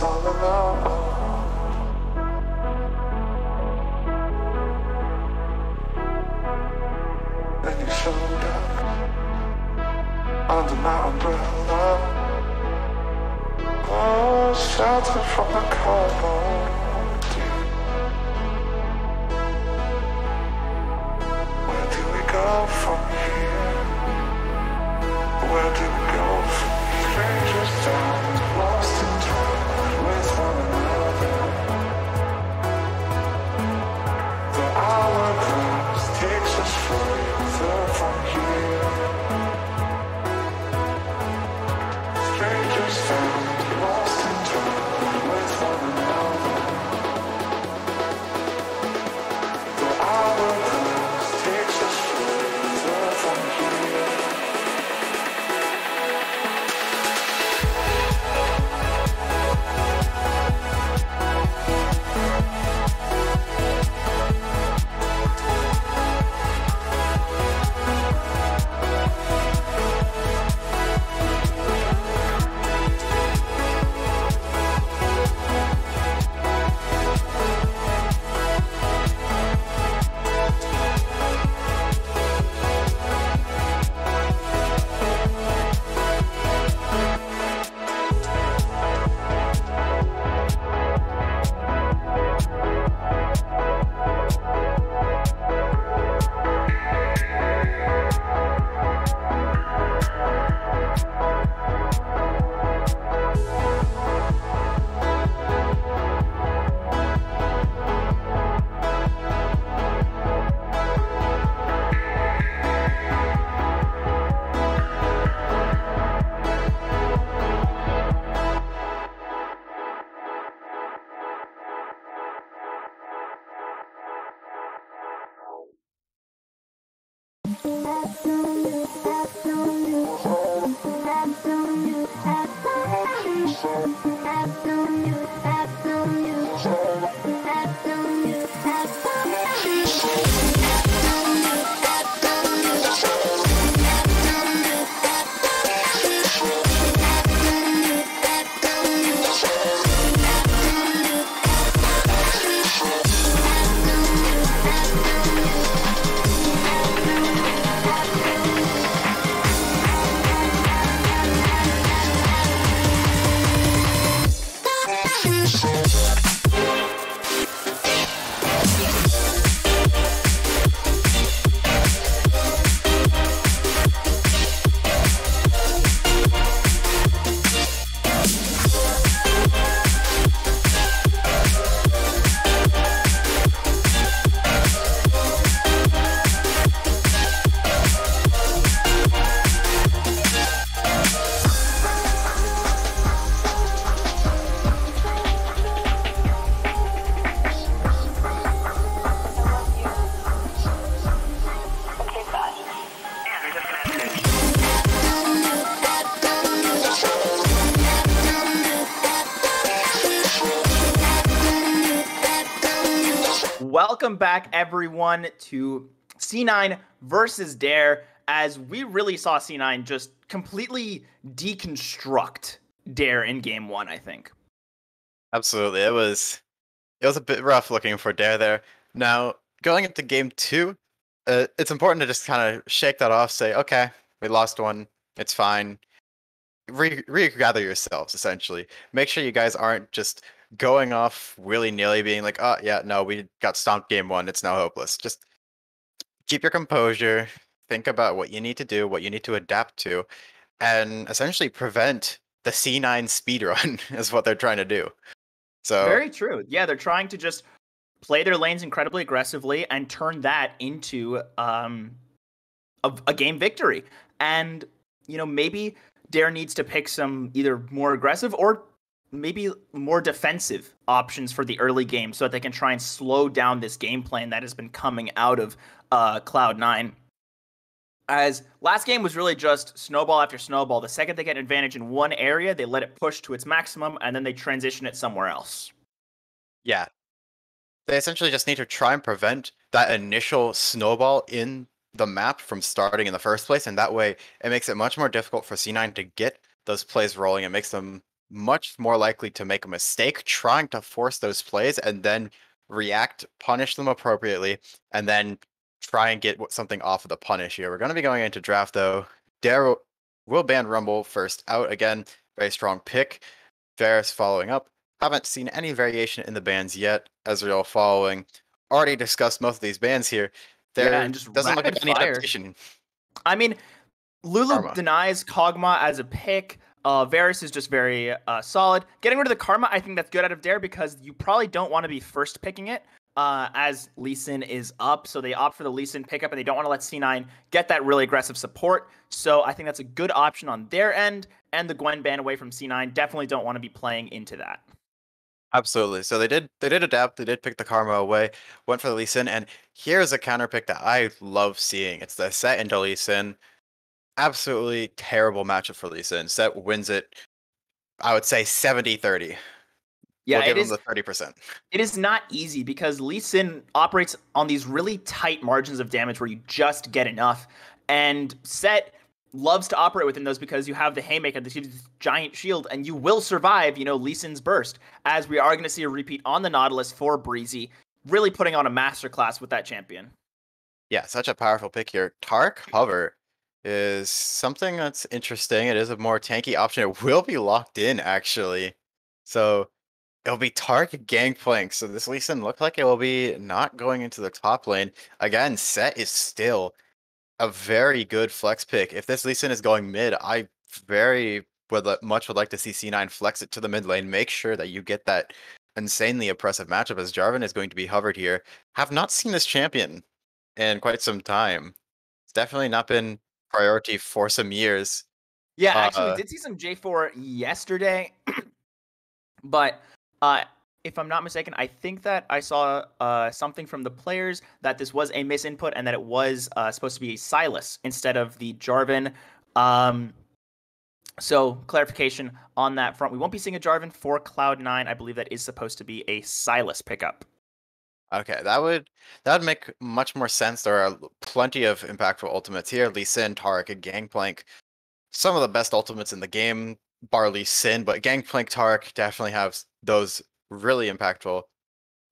Welcome back, everyone, to C9 versus Dare. As we really saw C9 just completely deconstruct Dare in game one, I think. Absolutely. It was it was a bit rough looking for Dare there. Now, going into game two, uh, it's important to just kind of shake that off, say, okay, we lost one, it's fine. Re- regather yourselves, essentially. Make sure you guys aren't just going off willy nilly, being like, oh, yeah, no, we got stomped game one. It's now hopeless. Just keep your composure. Think about what you need to do, what you need to adapt to. and essentially prevent the C9 speedrun is what they're trying to do. So Very true. Yeah, they're trying to just play their lanes incredibly aggressively and turn that into um a, a game victory. And you know, maybe Dare needs to pick some either more aggressive or maybe more defensive options for the early game so that they can try and slow down this game plan that has been coming out of uh, Cloud9. As last game was really just snowball after snowball. The second they get an advantage in one area, they let it push to its maximum and then they transition it somewhere else. Yeah. They essentially just need to try and prevent that initial snowball in the map from starting in the first place. And that way, it makes it much more difficult for C9 to get those plays rolling. It makes them much more likely to make a mistake trying to force those plays and then react, punish them appropriately, and then try and get something off of the punish here. We're going to be going into draft though. Daryl will ban Rumble first out again. Very strong pick. Varus following up. Haven't seen any variation in the bans yet. Ezreal following. Already discussed most of these bans here. There yeah, and just doesn't look like any adaptation. I mean, Lulu Karma. denies Kog'Maw as a pick. Uh, Varus is just very uh, solid. Getting rid of the Karma, I think that's good out of Dare because you probably don't want to be first picking it uh, as Lee Sin is up. So they opt for the Lee Sin pickup and they don't want to let C9 get that really aggressive support. So I think that's a good option on their end. And the Gwen ban away from C9 definitely don't want to be playing into that. Absolutely. So they did they did adapt. They did pick the Karma away. Went for the Lee Sin, and here's a counter pick that I love seeing. It's the Sett into Lee Sin. Absolutely terrible matchup for Lee Sin. Sett wins it. I would say 70-30. Yeah, we'll it is the thirty percent. It is not easy because Lee Sin operates on these really tight margins of damage where you just get enough, and Sett loves to operate within those because you have the haymaker, this giant shield, and you will survive, you know, Lee Sin's burst. As we are going to see a repeat on the Nautilus for Breezy, really putting on a masterclass with that champion. Yeah, such a powerful pick here. Taric Hover is something that's interesting. It is a more tanky option. It will be locked in, actually. So it'll be Taric Gangplank. So this Lee Sin look like it will be not going into the top lane. Again, Sett is still a very good flex pick. If this Lee Sin is going mid, I very would much would like to see C9 flex it to the mid lane. Make sure that you get that insanely oppressive matchup as Jarvan is going to be hovered here. Have not seen this champion in quite some time. It's definitely not been priority for some years. Yeah, actually, uh, did see some J4 yesterday, but uh, if I'm not mistaken, I think that I saw uh, something from the players that this was a misinput and that it was uh, supposed to be Sylas instead of the Jarvan. Um, so clarification on that front. We won't be seeing a Jarvan for Cloud9. I believe that is supposed to be a Sylas pickup. Okay, that would that would make much more sense. There are plenty of impactful ultimates here. Lee Sin, Taric, a Gangplank. Some of the best ultimates in the game, bar Lee Sin, but Gangplank, Taric definitely have those really impactful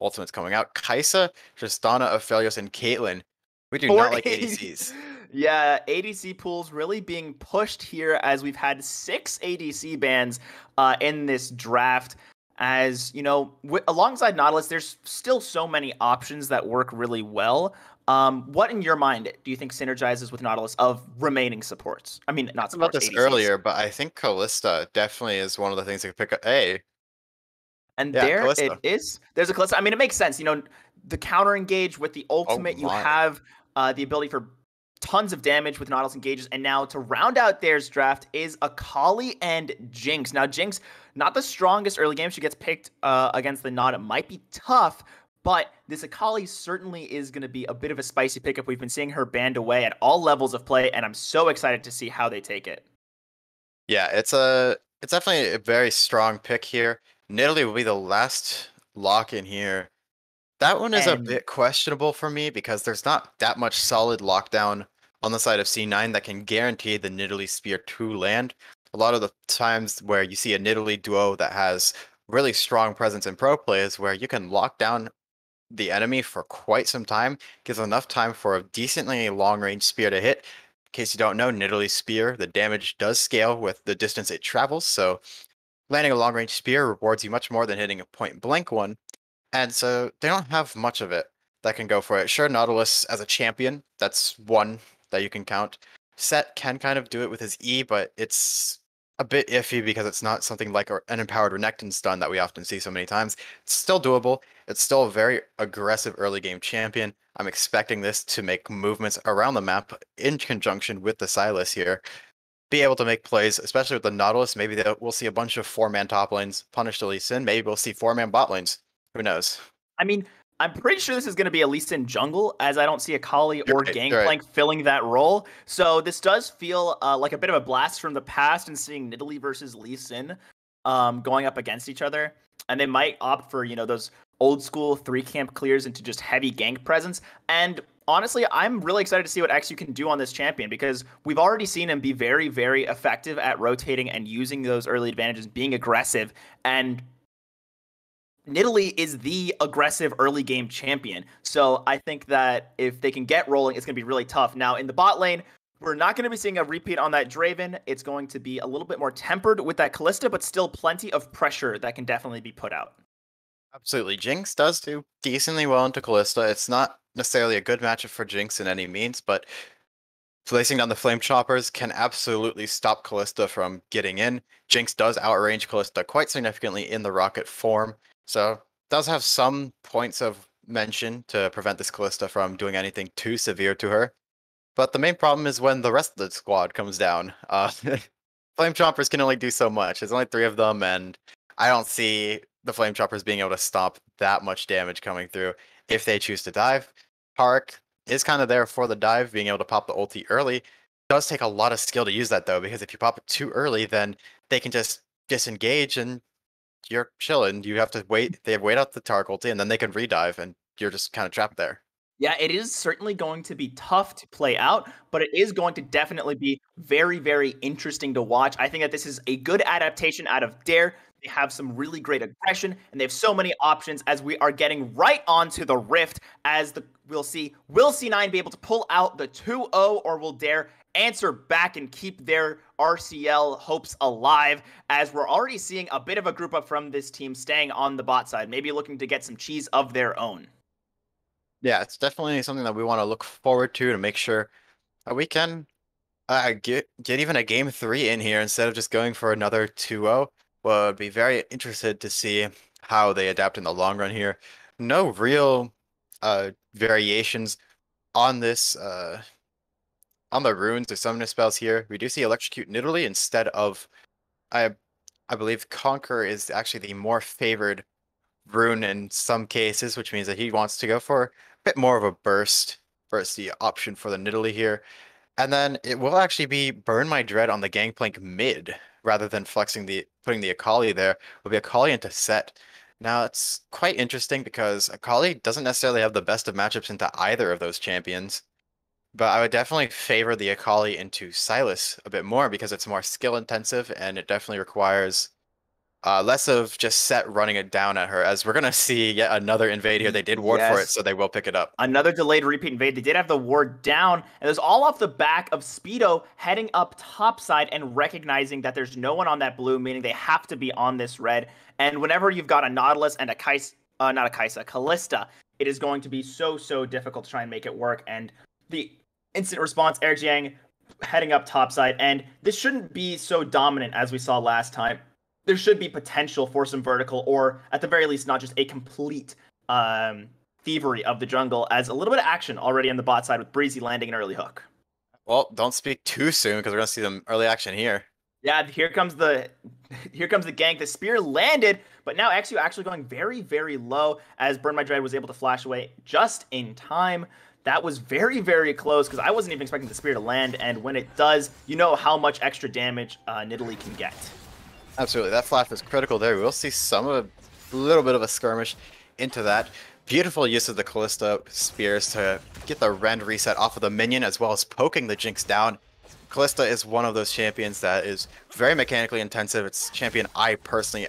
ultimates coming out. Kai'Sa, Tristana, Aphelios, and Caitlyn. We do not like ADCs. Yeah, ADC pools really being pushed here as we've had six ADC bans uh, in this draft. As you know, w- alongside Nautilus, there's still so many options that work really well. Um, what in your mind do you think synergizes with Nautilus of remaining supports? I mean, not about this ADCs. earlier, but I think Kalista definitely is one of the things that could pick up. A and yeah, there it is. There's a Kalista. I mean, it makes sense. You know, the counter engage with the oh ultimate, oh you have uh, the ability for tons of damage with Nautilus engages. And now to round out theirs draft is Akali and Jinx. Now, Jinx, not the strongest early game. She gets picked uh, against the Nod. It might be tough, but this Akali certainly is going to be a bit of a spicy pickup. We've been seeing her band away at all levels of play, and I'm so excited to see how they take it. Yeah, it's a it's definitely a very strong pick here. Nidalee will be the last lock in here. That one is and... a bit questionable for me because there's not that much solid lockdown on the side of C9 that can guarantee the Nidalee Spear to land. A lot of the times where you see a Nidalee duo that has really strong presence in pro play is where you can lock down the enemy for quite some time, gives enough time for a decently long range spear to hit. In case you don't know, Nidalee Spear, the damage does scale with the distance it travels, so landing a long range spear rewards you much more than hitting a point blank one. And so they don't have much of it that can go for it. Sure, Nautilus as a champion, that's one that you can count. Sett can kind of do it with his E, but it's a bit iffy because it's not something like an empowered Renekton stun that we often see so many times. It's still doable. It's still a very aggressive early game champion. I'm expecting this to make movements around the map in conjunction with the Sylas here. Be able to make plays, especially with the Nautilus. Maybe we'll see a bunch of four man top lanes punish the Lee Sin. Maybe we'll see four man bot lanes. Who knows? I mean, I'm pretty sure this is going to be at least in jungle, as I don't see Akali or right, Gangplank right. filling that role. So this does feel uh, like a bit of a blast from the past and seeing Nidalee versus Lee Sin um, going up against each other. And they might opt for, you know, those old school three camp clears into just heavy gank presence. And honestly, I'm really excited to see what Xu can do on this champion because we've already seen him be very, very effective at rotating and using those early advantages, being aggressive. And Nidalee is the aggressive early game champion. So I think that if they can get rolling, it's going to be really tough. Now, in the bot lane, we're not going to be seeing a repeat on that Draven. It's going to be a little bit more tempered with that Kalista, but still plenty of pressure that can definitely be put out. Absolutely. Jinx does do decently well into Kalista. It's not necessarily a good matchup for Jinx in any means, but placing down the Flame Chompers can absolutely stop Kalista from getting in. Jinx does outrange Kalista quite significantly in the rocket form. So does have some points of mention to prevent this Kalista from doing anything too severe to her. But the main problem is when the rest of the squad comes down. Uh, Flame Chompers can only do so much. There's only three of them, and I don't see the Flame Chompers being able to stop that much damage coming through if they choose to dive. Park is kind of there for the dive, being able to pop the ulti early. Does take a lot of skill to use that though, because if you pop it too early, then they can just disengage and you're chilling. You have to wait. They have wait out the Taric ulti, and then they can redive, and you're just kind of trapped there. Yeah, it is certainly going to be tough to play out, but it is going to definitely be very, very interesting to watch. I think that this is a good adaptation out of Dare. They have some really great aggression, and they have so many options as we are getting right onto the Rift. As the we'll see, will C9 be able to pull out the 2-0, or will Dare answer back and keep their RCL hopes alive as we're already seeing a bit of a group up from this team staying on the bot side, maybe looking to get some cheese of their own. Yeah, it's definitely something that we want to look forward to to make sure that we can uh, get get even a game three in here instead of just going for another 2-0. Well, I'd be very interested to see how they adapt in the long run here. No real uh, variations on this uh, on the runes or summoner spells here, we do see Electrocute Nidalee instead of, I, I believe Conquer is actually the more favored rune in some cases, which means that he wants to go for a bit more of a burst versus the option for the Nidalee here. And then it will actually be Burn My Dread on the Gangplank mid rather than flexing the putting the Akali there. Will be Akali into Sett. Now it's quite interesting because Akali doesn't necessarily have the best of matchups into either of those champions. But I would definitely favor the Akali into Sylas a bit more because it's more skill intensive and it definitely requires uh, less of just Sett running it down at her. As we're gonna see yet another invade here. They did ward yes. for it, so they will pick it up. Another delayed repeat invade. They did have the ward down, and it was all off the back of Speedo heading up top side and recognizing that there's no one on that blue, meaning they have to be on this red. And whenever you've got a Nautilus and a Kais, uh, not a Kai'Sa, Kalista, it is going to be so so difficult to try and make it work. And the instant response, Eric Jiang heading up topside, and this shouldn't be so dominant as we saw last time. There should be potential for some vertical, or at the very least, not just a complete um, thievery of the jungle, as a little bit of action already on the bot side with Breezy landing an early hook. Well, don't speak too soon because we're gonna see some early action here. Yeah, here comes the here comes the gank. The spear landed, but now Xu actually going very, very low as Burn My Dread was able to flash away just in time. That was very, very close because I wasn't even expecting the spear to land. And when it does, you know how much extra damage uh, Nidalee can get. Absolutely. That flash was critical there. We'll see some of a little bit of a skirmish into that. Beautiful use of the Kalista spears to get the rend reset off of the minion as well as poking the Jinx down. Kalista is one of those champions that is very mechanically intensive. It's champion I personally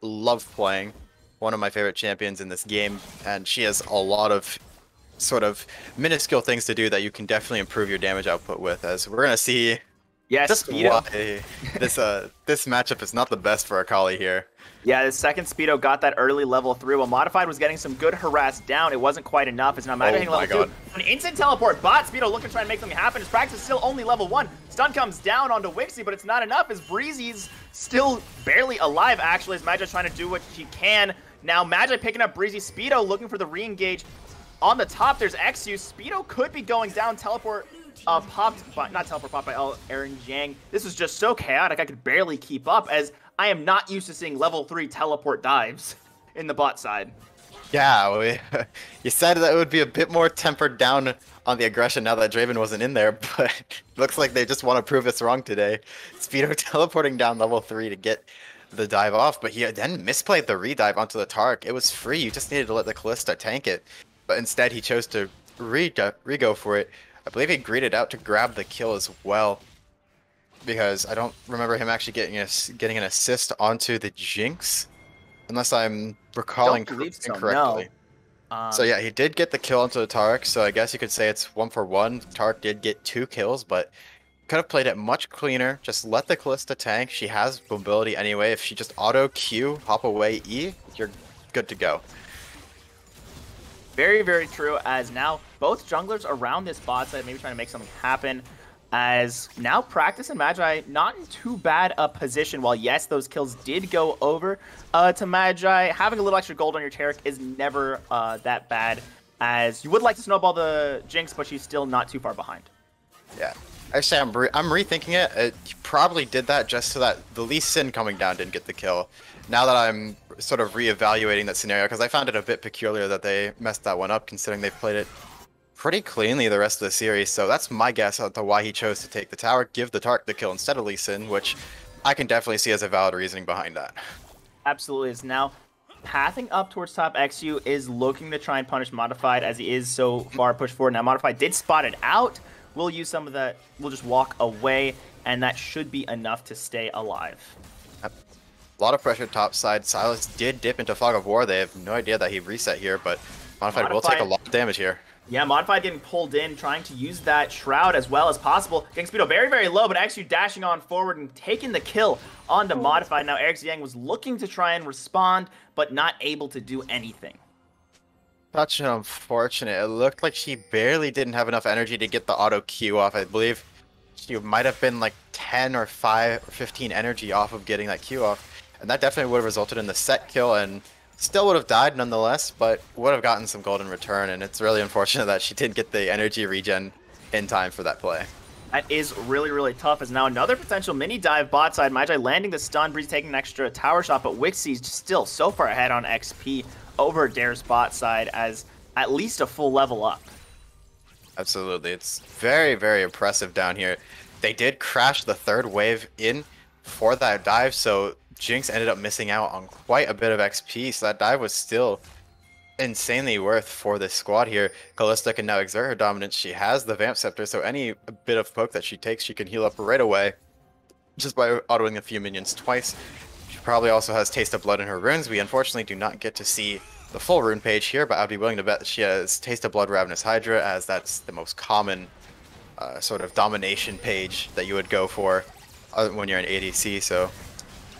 love playing. One of my favorite champions in this game, and she has a lot of sort of minuscule things to do that you can definitely improve your damage output with. As we're going to see Yes, Just why this uh this matchup is not the best for Akali here. Yeah, the second Speedo got that early level three. While Modified was getting some good harass down, it wasn't quite enough. It's now Magic oh level God. two. An instant teleport, bot Speedo looking to try and make something happen. His practice is still only level one. Stun comes down onto Wixie, but it's not enough as Breezy's still barely alive, actually, as Magi trying to do what she can. Now Magi picking up Breezy Speedo, looking for the re-engage. On the top, there's Xu. Speedo could be going down. Teleport uh, popped by, not teleport popped by El Aaron Yang. This was just so chaotic, I could barely keep up as I am not used to seeing level 3 teleport dives in the bot side. Yeah, we, you said that it would be a bit more tempered down on the aggression now that Draven wasn't in there, but looks like they just want to prove us wrong today. Speedo teleporting down level 3 to get the dive off, but he then misplayed the redive onto the Taric. It was free, you just needed to let the Kalista tank it. But instead he chose to re-go for it. I believe he greeted out to grab the kill as well because I don't remember him actually getting a, getting an assist onto the Jinx, unless I'm recalling so, incorrectly. No. Um, so yeah, he did get the kill onto the Taric, so I guess you could say it's one for one. Taric did get two kills, but could have played it much cleaner. Just let the Kalista tank. She has mobility anyway. If she just auto Q, hop away E, you're good to go. Very, very true, as now both junglers around this bot side maybe trying to make something happen as now Practice and Magi not in too bad a position. While yes, those kills did go over uh, to Magi, having a little extra gold on your Taric is never uh, that bad. As you would like to snowball the Jinx, but she's still not too far behind. Yeah. Actually, I'm, re I'm rethinking it. it. probably did that just so that the Lee Sin coming down didn't get the kill. Now that I'm sort of re-evaluating that scenario, because I found it a bit peculiar that they messed that one up, considering they've played it pretty cleanly the rest of the series, so that's my guess as to why he chose to take the tower, give the Taric the kill instead of Lee Sin, which I can definitely see as a valid reasoning behind that. Absolutely is. Now, pathing up towards top XU is looking to try and punish Modified as he is so far pushed forward. Now, Modified did spot it out. We'll use some of that. We'll just walk away, and that should be enough to stay alive. A lot of pressure top side. Sylas did dip into Fog of War. They have no idea that he reset here, but Modified, Modified will take a lot of damage here. Yeah, Modified getting pulled in, trying to use that Shroud as well as possible. Getting Speedo very, very low, but actually dashing on forward and taking the kill onto Modified. Now, Eric Yang was looking to try and respond, but not able to do anything. Such an unfortunate. It looked like she barely didn't have enough energy to get the auto Q off. I believe she might have been like 10 or 5 or 15 energy off of getting that Q off. And that definitely would have resulted in the Sett kill and Still would have died nonetheless, but would have gotten some gold in return, and it's really unfortunate that she didn't get the energy regen in time for that play. That is really, really tough. As now another potential mini dive bot side. Magi landing the stun, Breeze taking an extra tower shot, but Wixie's still so far ahead on XP over Dare's bot side as at least a full level up. Absolutely. It's very, very impressive down here. They did crash the third wave in for that dive, so Jinx ended up missing out on quite a bit of XP, so that dive was still insanely worth for this squad here. Kalista can now exert her dominance. She has the Vamp Scepter, so any bit of poke that she takes, she can heal up right away just by autoing a few minions twice. She probably also has Taste of Blood in her runes. We unfortunately do not get to see the full rune page here, but I'd be willing to bet she has Taste of Blood Ravenous Hydra, as that's the most common uh, sort of domination page that you would go for uh, when you're an ADC, so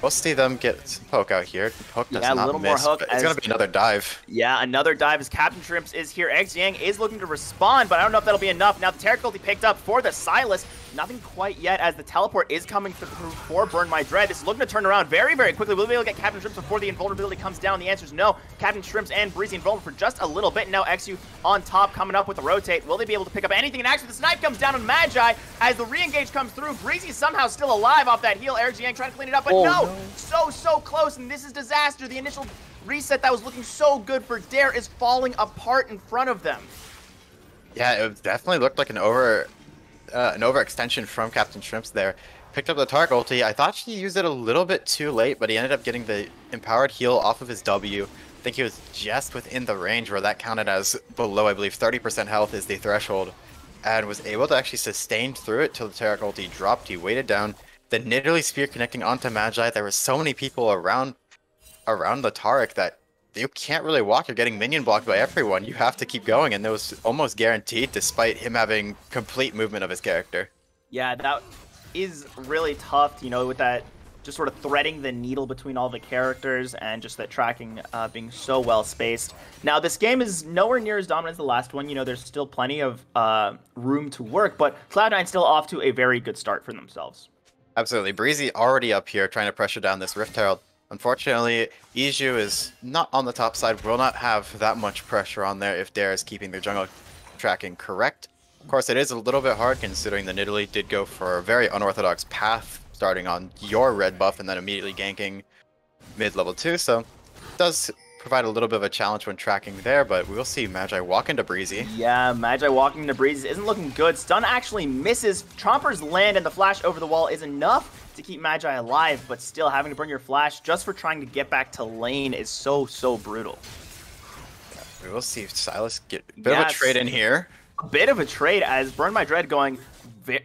We'll see them get some poke out here. Poke does yeah, a little miss, more hook. It's gonna be another dive. Yeah, another dive as Captain Shrimps is here. X Yang is looking to respond, but I don't know if that'll be enough. Now the Terra picked up for the Sylas. Nothing quite yet as the teleport is coming through for Burn My Dread. This is looking to turn around very, very quickly. Will we be able to get Captain Shrimps before the invulnerability comes down? The answer is no. Captain Shrimps and Breezy invulnerable for just a little bit. Now XU on top coming up with the rotate. Will they be able to pick up anything? And actually the snipe comes down on Magi as the re-engage comes through. Breezy somehow still alive off that heal. Eric Yang trying to clean it up, but oh, no. no. So, so close, and this is disaster. The initial reset that was looking so good for Dare is falling apart in front of them. Yeah, it definitely looked like an over uh, an overextension from Captain Shrimps there. Picked up the Taric ulti. I thought he used it a little bit too late, but he ended up getting the empowered heal off of his W. I think he was just within the range where that counted as below, I believe, 30% health is the threshold. And was able to actually sustain through it till the Taric ulti dropped. He waited down. The Nidalee Spear connecting onto Magi. There were so many people around around the Taric that you can't really walk. You're getting minion blocked by everyone. You have to keep going, and it was almost guaranteed, despite him having complete movement of his character. Yeah, that is really tough, you know, with that just sort of threading the needle between all the characters and just that tracking uh, being so well spaced. Now, this game is nowhere near as dominant as the last one. You know, there's still plenty of uh, room to work, but Cloud9 still off to a very good start for themselves. Absolutely. Breezy already up here trying to pressure down this Rift Herald. Unfortunately, Iju is not on the top side, will not have that much pressure on there if Dare is keeping their jungle tracking correct. Of course, it is a little bit hard considering the Nidalee did go for a very unorthodox path, starting on your red buff and then immediately ganking mid level 2, so it does provide a little bit of a challenge when tracking there, but we'll see Magi walk into Breezy. Yeah, Magi walking into Breezy isn't looking good. Stun actually misses. Chompers land and the flash over the wall is enough to keep Magi alive, but still having to burn your flash just for trying to get back to lane is so, so brutal. We will see if Sylas get a bit yes. of a trade in here. A bit of a trade as Burn My Dread going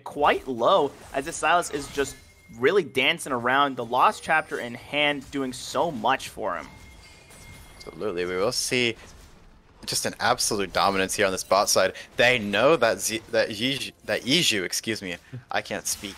quite low as this Sylas is just really dancing around the Lost Chapter in hand doing so much for him. Absolutely. We will see just an absolute dominance here on this bot side. They know that Z that Yiju, that Yiju, excuse me, I can't speak,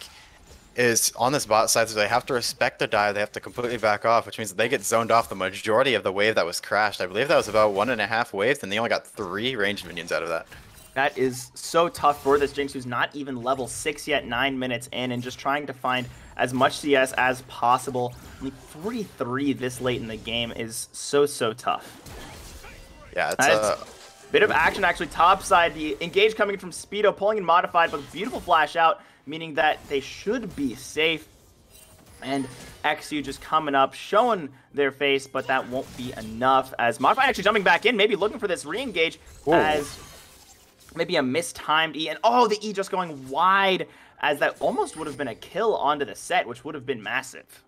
is on this bot side, so they have to respect the dive. They have to completely back off, which means they get zoned off the majority of the wave that was crashed. I believe that was about one and a half waves, and they only got three ranged minions out of that. That is so tough for this Jinx, who's not even level 6 yet, 9 minutes in, and just trying to find as much CS as possible. Only 43 this late in the game is so, so tough. Yeah, it's a... Uh... Bit of action actually top side. The engage coming from Speedo, pulling in modified, but beautiful flash out, meaning that they should be safe. And XU just coming up, showing their face, but that won't be enough. As Modified actually jumping back in, maybe looking for this re-engage as maybe a mistimed E. And oh, the E just going wide as that almost would have been a kill onto the Sett, which would have been massive.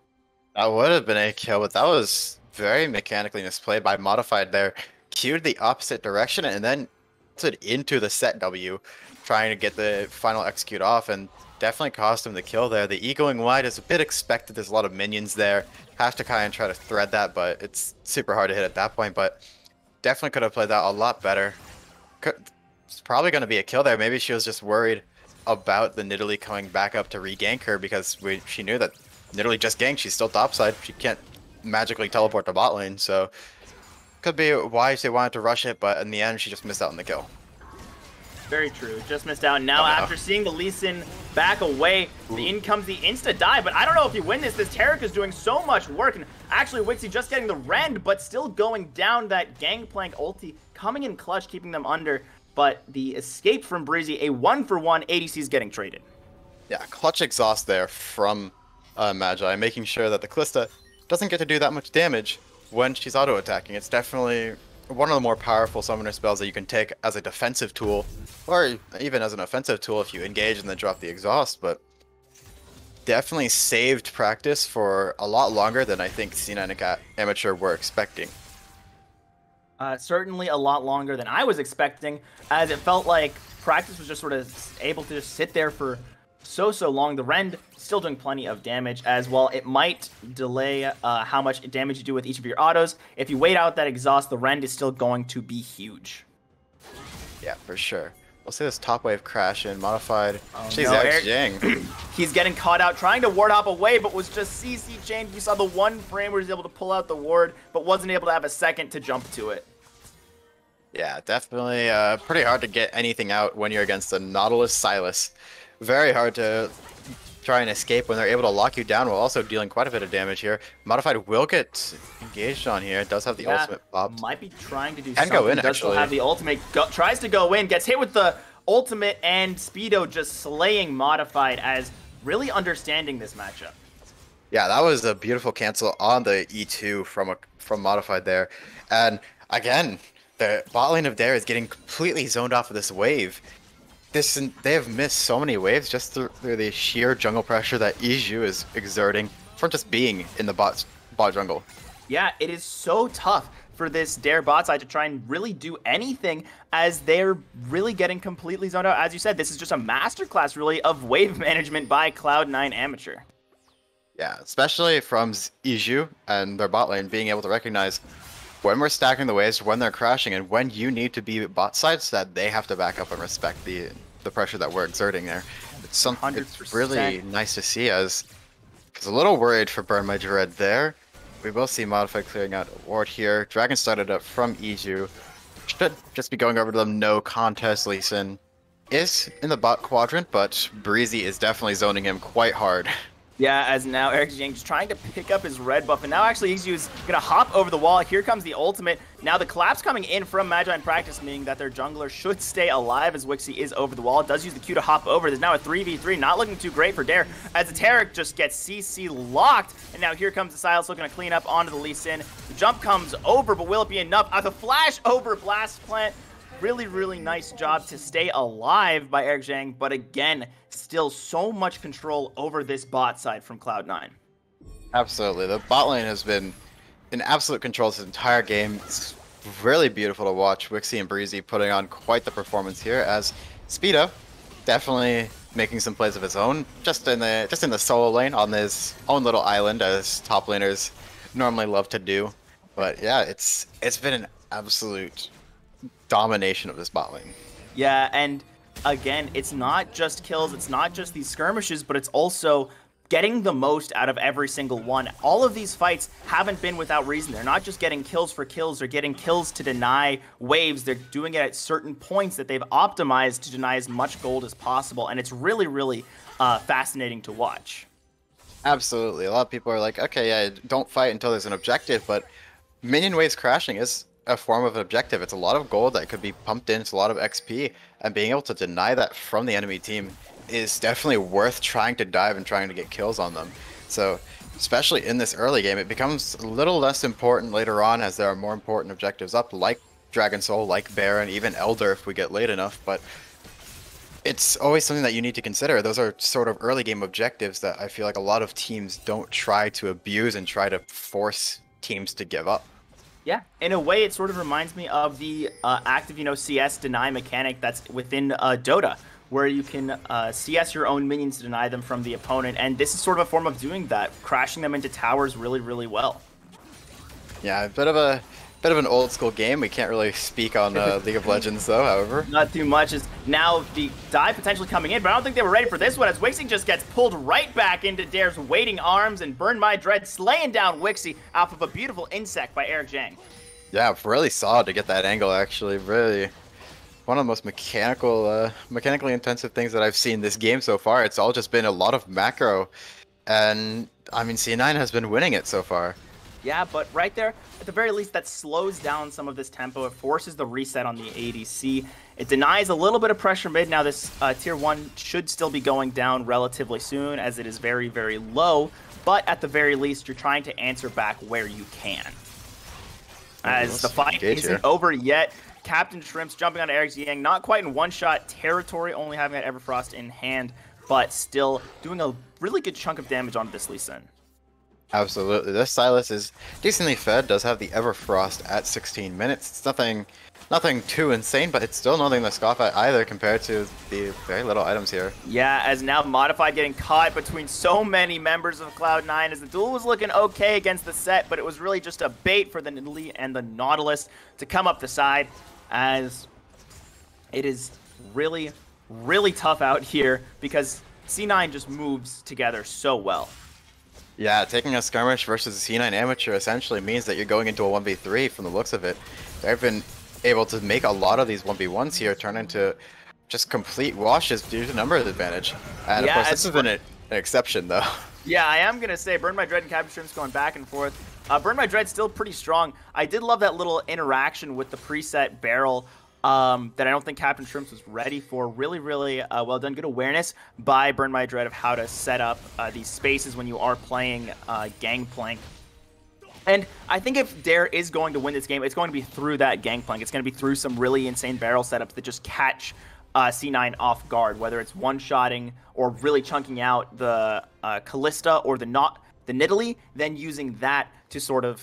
That would have been a kill, but that was very mechanically misplayed by Modified there. Queued the opposite direction and then into the Sett W, trying to get the final execute off, and definitely cost him the kill there. The E going wide is a bit expected. There's a lot of minions there. Has to kind of try to thread that, but it's super hard to hit at that point. But definitely could have played that a lot better. Could, it's probably going to be a kill there. Maybe she was just worried about the Nidalee coming back up to regank her because we, she knew that Nidalee just ganked. She's still topside. She can't magically teleport to bot lane, so could be why she wanted to rush it, but in the end, she just missed out on the kill. Very true. Just missed out. Now, oh, after seeing the Lee Sin back away, Ooh. the in comes the insta-die. But I don't know if you win this. This Taric is doing so much work. And actually, Wixie just getting the rend, but still going down that Gangplank ulti, coming in clutch, keeping them under but the escape from Breezy, a one for one, ADC is getting traded. Yeah, clutch exhaust there from uh, Magi, making sure that the Kalista doesn't get to do that much damage when she's auto attacking. It's definitely one of the more powerful summoner spells that you can take as a defensive tool, or even as an offensive tool if you engage and then drop the exhaust. But definitely saved practice for a lot longer than I think C9 Amateur were expecting. Uh, certainly a lot longer than I was expecting, as it felt like practice was just sort of able to just sit there for so, so long. The Rend still doing plenty of damage as well. It might delay uh, how much damage you do with each of your autos. If you wait out that exhaust, the Rend is still going to be huge. Yeah, for sure. We'll see this top wave crash in modified. Oh, She's no, Jing. He's getting caught out, trying to ward hop away, but was just CC chained. You saw the one frame where he's able to pull out the ward, but wasn't able to have a second to jump to it. Yeah, definitely uh, pretty hard to get anything out when you're against a Nautilus Sylas. Very hard to try and escape when they're able to lock you down while also dealing quite a bit of damage here. Modified will get engaged on here. It does have the yeah, ultimate popped. Might be trying to do Can something. go in, does actually. have the ultimate. Go, tries to go in, gets hit with the ultimate, and Speedo just slaying Modified as really understanding this matchup. Yeah, that was a beautiful cancel on the E2 from a from Modified there. And again, the bot lane of Dare is getting completely zoned off of this wave. This they have missed so many waves just through, through the sheer jungle pressure that Iju is exerting from just being in the bot bot jungle. Yeah, it is so tough for this Dare bot side to try and really do anything as they're really getting completely zoned out. As you said, this is just a masterclass really of wave management by Cloud9 Amateur. Yeah, especially from Iju and their bot lane being able to recognize when we're stacking the waves, when they're crashing, and when you need to be bot sides, that they have to back up and respect the the pressure that we're exerting there. something it's really nice to see as I was a little worried for Burn My Dread there. We will see Modified clearing out a ward here. Dragon started up from Iju. Should just be going over to them. No contest. Lee Sin. Is in the bot quadrant, but Breezy is definitely zoning him quite hard. Yeah, as now Eric Zhang just trying to pick up his red buff, and now actually Ixu is going to hop over the wall. Here comes the ultimate. Now the collapse coming in from Magi in practice, meaning that their jungler should stay alive as Wixie is over the wall. Does use the Q to hop over. There's now a 3v3, not looking too great for Dare, as the Taric just gets CC locked. And now here comes the Sylas looking to clean up onto the Lee Sin. The jump comes over, but will it be enough? Uh, the flash over Blast Plant really, really nice job to stay alive by Eric Zhang, but again, still so much control over this bot side from Cloud9. Absolutely. The bot lane has been in absolute control this entire game. It's really beautiful to watch Wixie and Breezy putting on quite the performance here as Speedo definitely making some plays of his own just in the just in the solo lane on his own little island as top laners normally love to do. But yeah, it's it's been an absolute domination of this bot lane. Yeah, and again, it's not just kills, it's not just these skirmishes, but it's also getting the most out of every single one. All of these fights haven't been without reason. They're not just getting kills for kills, they're getting kills to deny waves. They're doing it at certain points that they've optimized to deny as much gold as possible, and it's really, really uh, fascinating to watch. Absolutely. A lot of people are like, okay, yeah, don't fight until there's an objective, but minion waves crashing is a form of objective. It's a lot of gold that could be pumped in. It's a lot of XP, and being able to deny that from the enemy team is definitely worth trying to dive and trying to get kills on them. So, especially in this early game, it becomes a little less important later on as there are more important objectives up, like Dragon Soul, like Baron, even Elder if we get late enough. But it's always something that you need to consider. Those are sort of early game objectives that I feel like a lot of teams don't try to abuse and try to force teams to give up. Yeah, in a way, it sort of reminds me of the uh, active, you know, CS deny mechanic that's within uh, Dota, where you can uh, CS your own minions to deny them from the opponent, and this is sort of a form of doing that, crashing them into towers really, really well. Yeah, a bit of a Bit of an old school game. We can't really speak on uh, League of Legends though, however. Not too much. Is now the dive potentially coming in, but I don't think they were ready for this one as Wixie just gets pulled right back into Dare's waiting arms and Burn My Dread slaying down Wixie off of a beautiful Insec by Eric Zhang. Yeah, really solid to get that angle actually. Really one of the most mechanical, uh, mechanically intensive things that I've seen this game so far. It's all just been a lot of macro, and I mean C9 has been winning it so far. Yeah, but right there, at the very least, that slows down some of this tempo. It forces the reset on the ADC. It denies a little bit of pressure mid. Now, this uh, tier 1 should still be going down relatively soon as it is very, very low. But at the very least, you're trying to answer back where you can. As the fight isn't over yet, Captain Shrimps jumping on Eric Yang, not quite in one-shot territory, only having that Everfrost in hand, but still doing a really good chunk of damage onto this Lee Sin. Absolutely. This Sylas is decently fed, does have the Everfrost at 16 minutes. It's nothing nothing too insane, but it's still nothing to scoff at either compared to the very little items here. Yeah, as now Modified getting caught between so many members of Cloud9 as the duel was looking okay against the Sett, but it was really just a bait for the Nidalee and the Nautilus to come up the side as it is really, really tough out here because C9 just moves together so well. Yeah, taking a skirmish versus a C9 amateur essentially means that you're going into a 1v3 from the looks of it. They've been able to make a lot of these 1v1s here turn into just complete washes due to numbers advantage. And yeah, of course, this has been an exception though. Yeah, I am going to say Burn My Dread and Captain Shrimps going back and forth. Uh, Burn My Dread still pretty strong. I did love that little interaction with the preset barrel um, that I don't think Captain Shrimps was ready for. Really, really uh, well done. Good awareness by Burn My Dread of how to set up uh, these spaces when you are playing uh, Gangplank. And I think if Dare is going to win this game, it's going to be through that Gangplank. It's going to be through some really insane barrel setups that just catch uh, C9 off guard, whether it's one-shotting or really chunking out the uh, Kalista or the not the Nidalee, then using that to sort of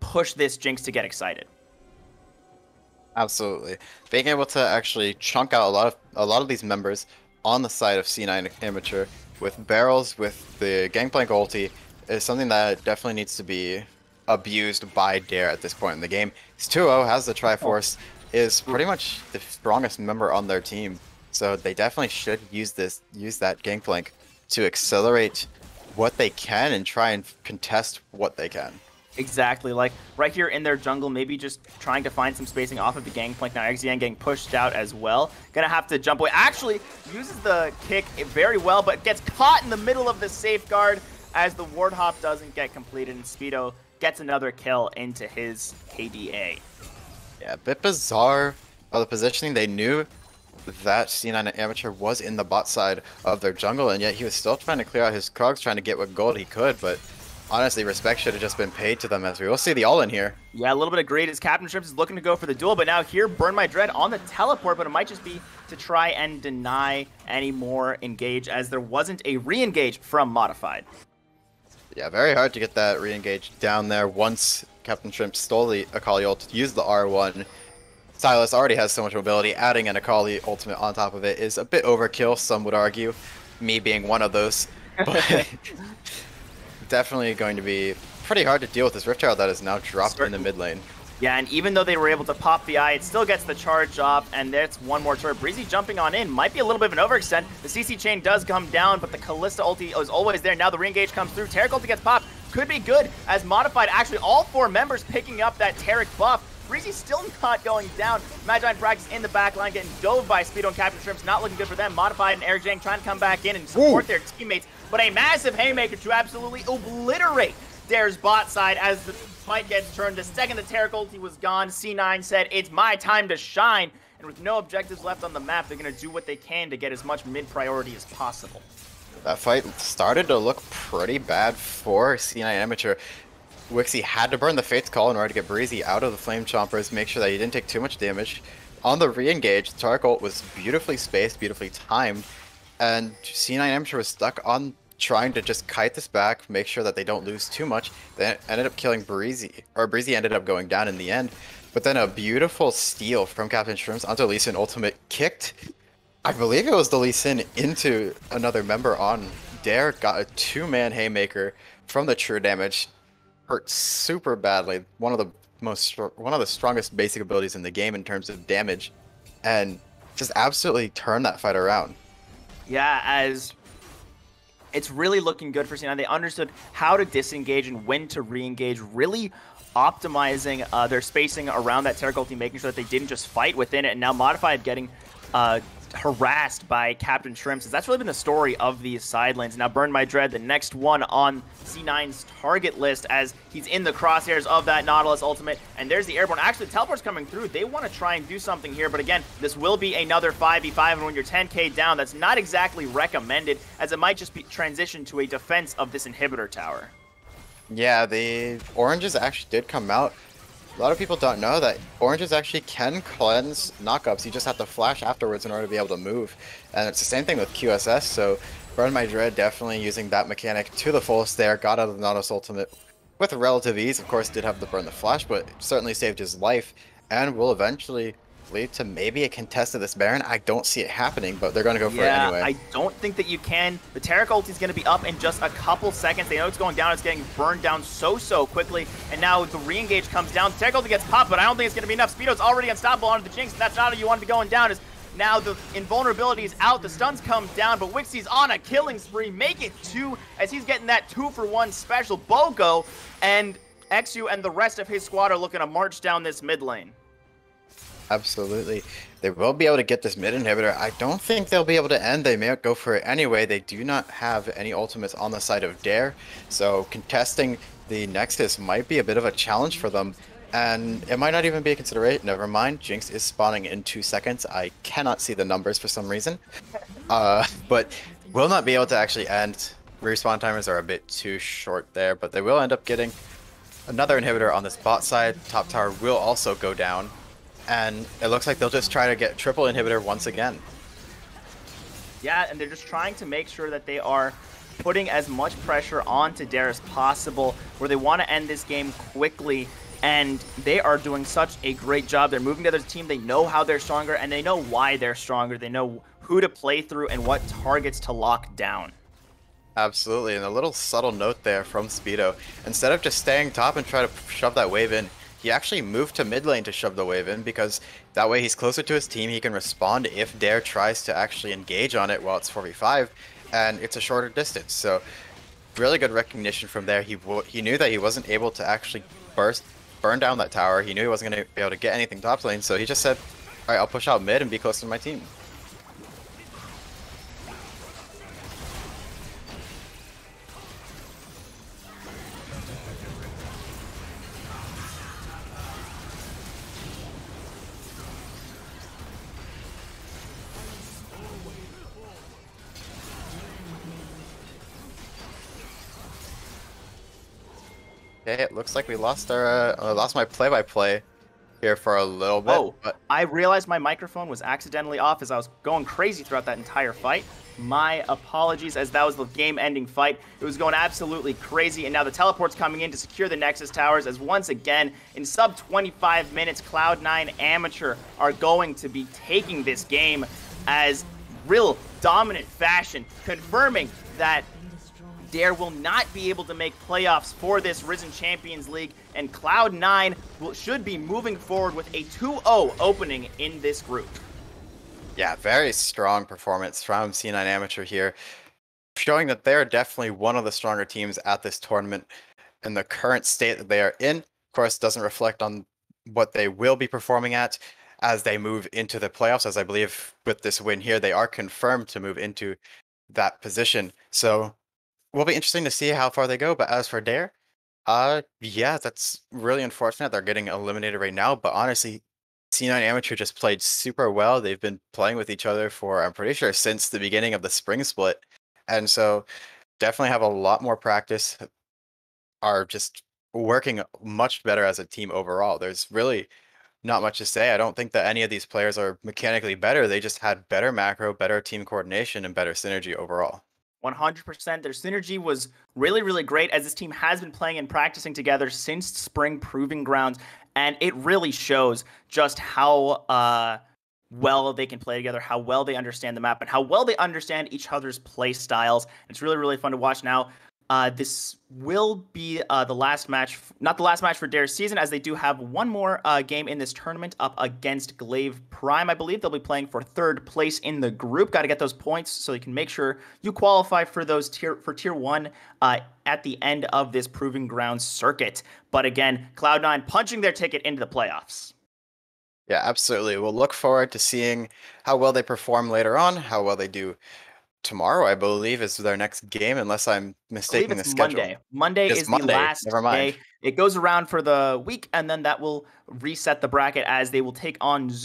push this Jinx to get excited. Absolutely. Being able to actually chunk out a lot of a lot of these members on the side of C9 Amateur with barrels with the Gangplank ulti is something that definitely needs to be abused by Dare at this point in the game. 2-0 has the Triforce, is pretty much the strongest member on their team. So they definitely should use this, use that gangplank to accelerate what they can and try and contest what they can. Exactly, like right here in their jungle, maybe just trying to find some spacing off of the gangplank. Now Xian getting pushed out as well. Gonna have to jump away. Actually, uses the kick very well, but gets caught in the middle of the safeguard as the ward hop doesn't get completed, and Speedo gets another kill into his KDA. Yeah, a bit bizarre of the positioning. They knew that C9 Amateur was in the bot side of their jungle, and yet he was still trying to clear out his Krugs, trying to get what gold he could, but honestly, respect should have just been paid to them as we will see the all-in here. Yeah, a little bit of greed as Captain Shrimps is looking to go for the duel, but now here, Burn My Dread on the teleport, but it might just be to try and deny any more engage as there wasn't a re-engage from Modified. Yeah, very hard to get that re-engage down there once Captain Shrimp stole the Akali ult, used the R1. Sylas already has so much mobility, adding an Akali ultimate on top of it is a bit overkill, some would argue. Me being one of those. But definitely going to be pretty hard to deal with this Rift Herald that is now dropped in the mid lane. Yeah, and even though they were able to pop the eye, it still gets the charge off, and there's one more turret. Breezy jumping on in might be a little bit of an overextend. The CC chain does come down, but the Kalista ulti is always there. Now the re-engage comes through. Taric ulti gets popped. Could be good as modified. Actually, all four members picking up that Taric buff. Breezy still not going down. Magi and Frags in the back line getting dove by Speedo and Captain Shrimps. Not looking good for them. Modified and Eric Jang trying to come back in and support Ooh. their teammates. But a massive haymaker to absolutely obliterate Dare's bot side as the fight gets turned. The second the Taric ulti was gone, C9 said, it's my time to shine. And with no objectives left on the map, they're going to do what they can to get as much mid-priority as possible. That fight started to look pretty bad for C9 Amateur. Wixie had to burn the Fate's Call in order to get Breezy out of the Flame Chompers, make sure that he didn't take too much damage. On the re-engage, Taric ult was beautifully spaced, beautifully timed, and C9 Amateur was stuck on trying to just kite this back, make sure that they don't lose too much. They ended up killing Breezy, or Breezy ended up going down in the end. But then a beautiful steal from Captain Shrimps onto Lee Sin Ultimate kicked, I believe it was the Lee Sin into another member on Dare, got a two-man Haymaker from the true damage, hurt super badly. One of the most, one of the strongest basic abilities in the game in terms of damage, and just absolutely turned that fight around. Yeah, as it's really looking good for C9. They understood how to disengage and when to re-engage, really optimizing uh, their spacing around that Taric ulti, making sure that they didn't just fight within it. And now Modified getting uh, harassed by Captain Shrimps. That's really been the story of these side lanes. Now, Burn My Dread, the next one on C9's target list as he's in the crosshairs of that Nautilus ultimate. And there's the airborne. Actually, teleport's coming through. They want to try and do something here. But again, this will be another 5v5. And when you're 10k down, that's not exactly recommended as it might just be transition to a defense of this inhibitor tower. Yeah, the oranges actually did come out a lot of people don't know that oranges actually can cleanse knockups. You just have to flash afterwards in order to be able to move. And it's the same thing with QSS, so Burn My Dread definitely using that mechanic to the fullest there, got out of the Nautilus Ultimate with relative ease. Of course, did have to burn the flash, but certainly saved his life and will eventually lead to maybe a contest of this Baron. I don't see it happening, but they're going to go for yeah, it anyway. I don't think that you can. The ult is going to be up in just a couple seconds. They know it's going down. It's getting burned down so, so quickly. And now the re-engage comes down. The ult gets popped, but I don't think it's going to be enough. Speedo's already unstoppable onto the Jinx. And that's not how you want to be going down. Is now the invulnerability is out. The stuns come down, but Wixie's on a killing spree. Make it two as he's getting that two for one special BOGO. And Exu and the rest of his squad are looking to march down this mid lane. Absolutely. They will be able to get this mid inhibitor. I don't think they'll be able to end. They may go for it anyway. They do not have any ultimates on the side of Dare. So contesting the Nexus might be a bit of a challenge for them. And it might not even be a consideration. Never mind. Jinx is spawning in two seconds. I cannot see the numbers for some reason. Uh, but will not be able to actually end. Respawn timers are a bit too short there, but they will end up getting another inhibitor on this bot side. Top tower will also go down and it looks like they'll just try to get triple inhibitor once again. Yeah, and they're just trying to make sure that they are putting as much pressure onto Dare as possible, where they want to end this game quickly, and they are doing such a great job. They're moving to the team. They know how they're stronger, and they know why they're stronger. They know who to play through and what targets to lock down. Absolutely, and a little subtle note there from Speedo. Instead of just staying top and try to shove that wave in, he actually moved to mid lane to shove the wave in because that way he's closer to his team. He can respond if Dare tries to actually engage on it while it's 4v5, and it's a shorter distance. So really good recognition from there. He he knew that he wasn't able to actually burst, burn down that tower. He knew he wasn't going to be able to get anything top lane, so he just said, all right, I'll push out mid and be close to my team. Okay, it looks like we lost our uh, lost my play-by-play -play here for a little bit. Oh, but... I realized my microphone was accidentally off as I was going crazy throughout that entire fight. My apologies, as that was the game-ending fight. It was going absolutely crazy, and now the teleport's coming in to secure the Nexus Towers. As once again, in sub 25 minutes, Cloud9 Amateur are going to be taking this game as real dominant fashion, confirming that Dare will not be able to make playoffs for this Risen Champions League, and Cloud9 will, should be moving forward with a 2-0 opening in this group. Yeah, very strong performance from C9 Amateur here, showing that they're definitely one of the stronger teams at this tournament. And the current state that they are in, of course, doesn't reflect on what they will be performing at as they move into the playoffs, as I believe with this win here, they are confirmed to move into that position. So will be interesting to see how far they go. But as for Dare, uh, yeah, that's really unfortunate. They're getting eliminated right now. But honestly, C9 Amateur just played super well. They've been playing with each other for, I'm pretty sure, since the beginning of the spring split. And so definitely have a lot more practice, are just working much better as a team overall. There's really not much to say. I don't think that any of these players are mechanically better. They just had better macro, better team coordination, and better synergy overall. 100%. Their synergy was really, really great as this team has been playing and practicing together since spring proving grounds. And it really shows just how uh, well they can play together, how well they understand the map, and how well they understand each other's play styles. It's really, really fun to watch now. Uh, this will be uh, the last match, not the last match for Dare's season, as they do have one more uh, game in this tournament up against Glaive Prime. I believe they'll be playing for third place in the group. Got to get those points so you can make sure you qualify for those tier for tier one uh, at the end of this proving ground circuit. But again, Cloud9 punching their ticket into the playoffs. Yeah, absolutely. We'll look forward to seeing how well they perform later on, how well they do tomorrow, I believe, is their next game, unless I'm mistaking the schedule. Monday. Monday is Monday. the last Never day. It goes around for the week, and then that will reset the bracket as they will take on Zoom.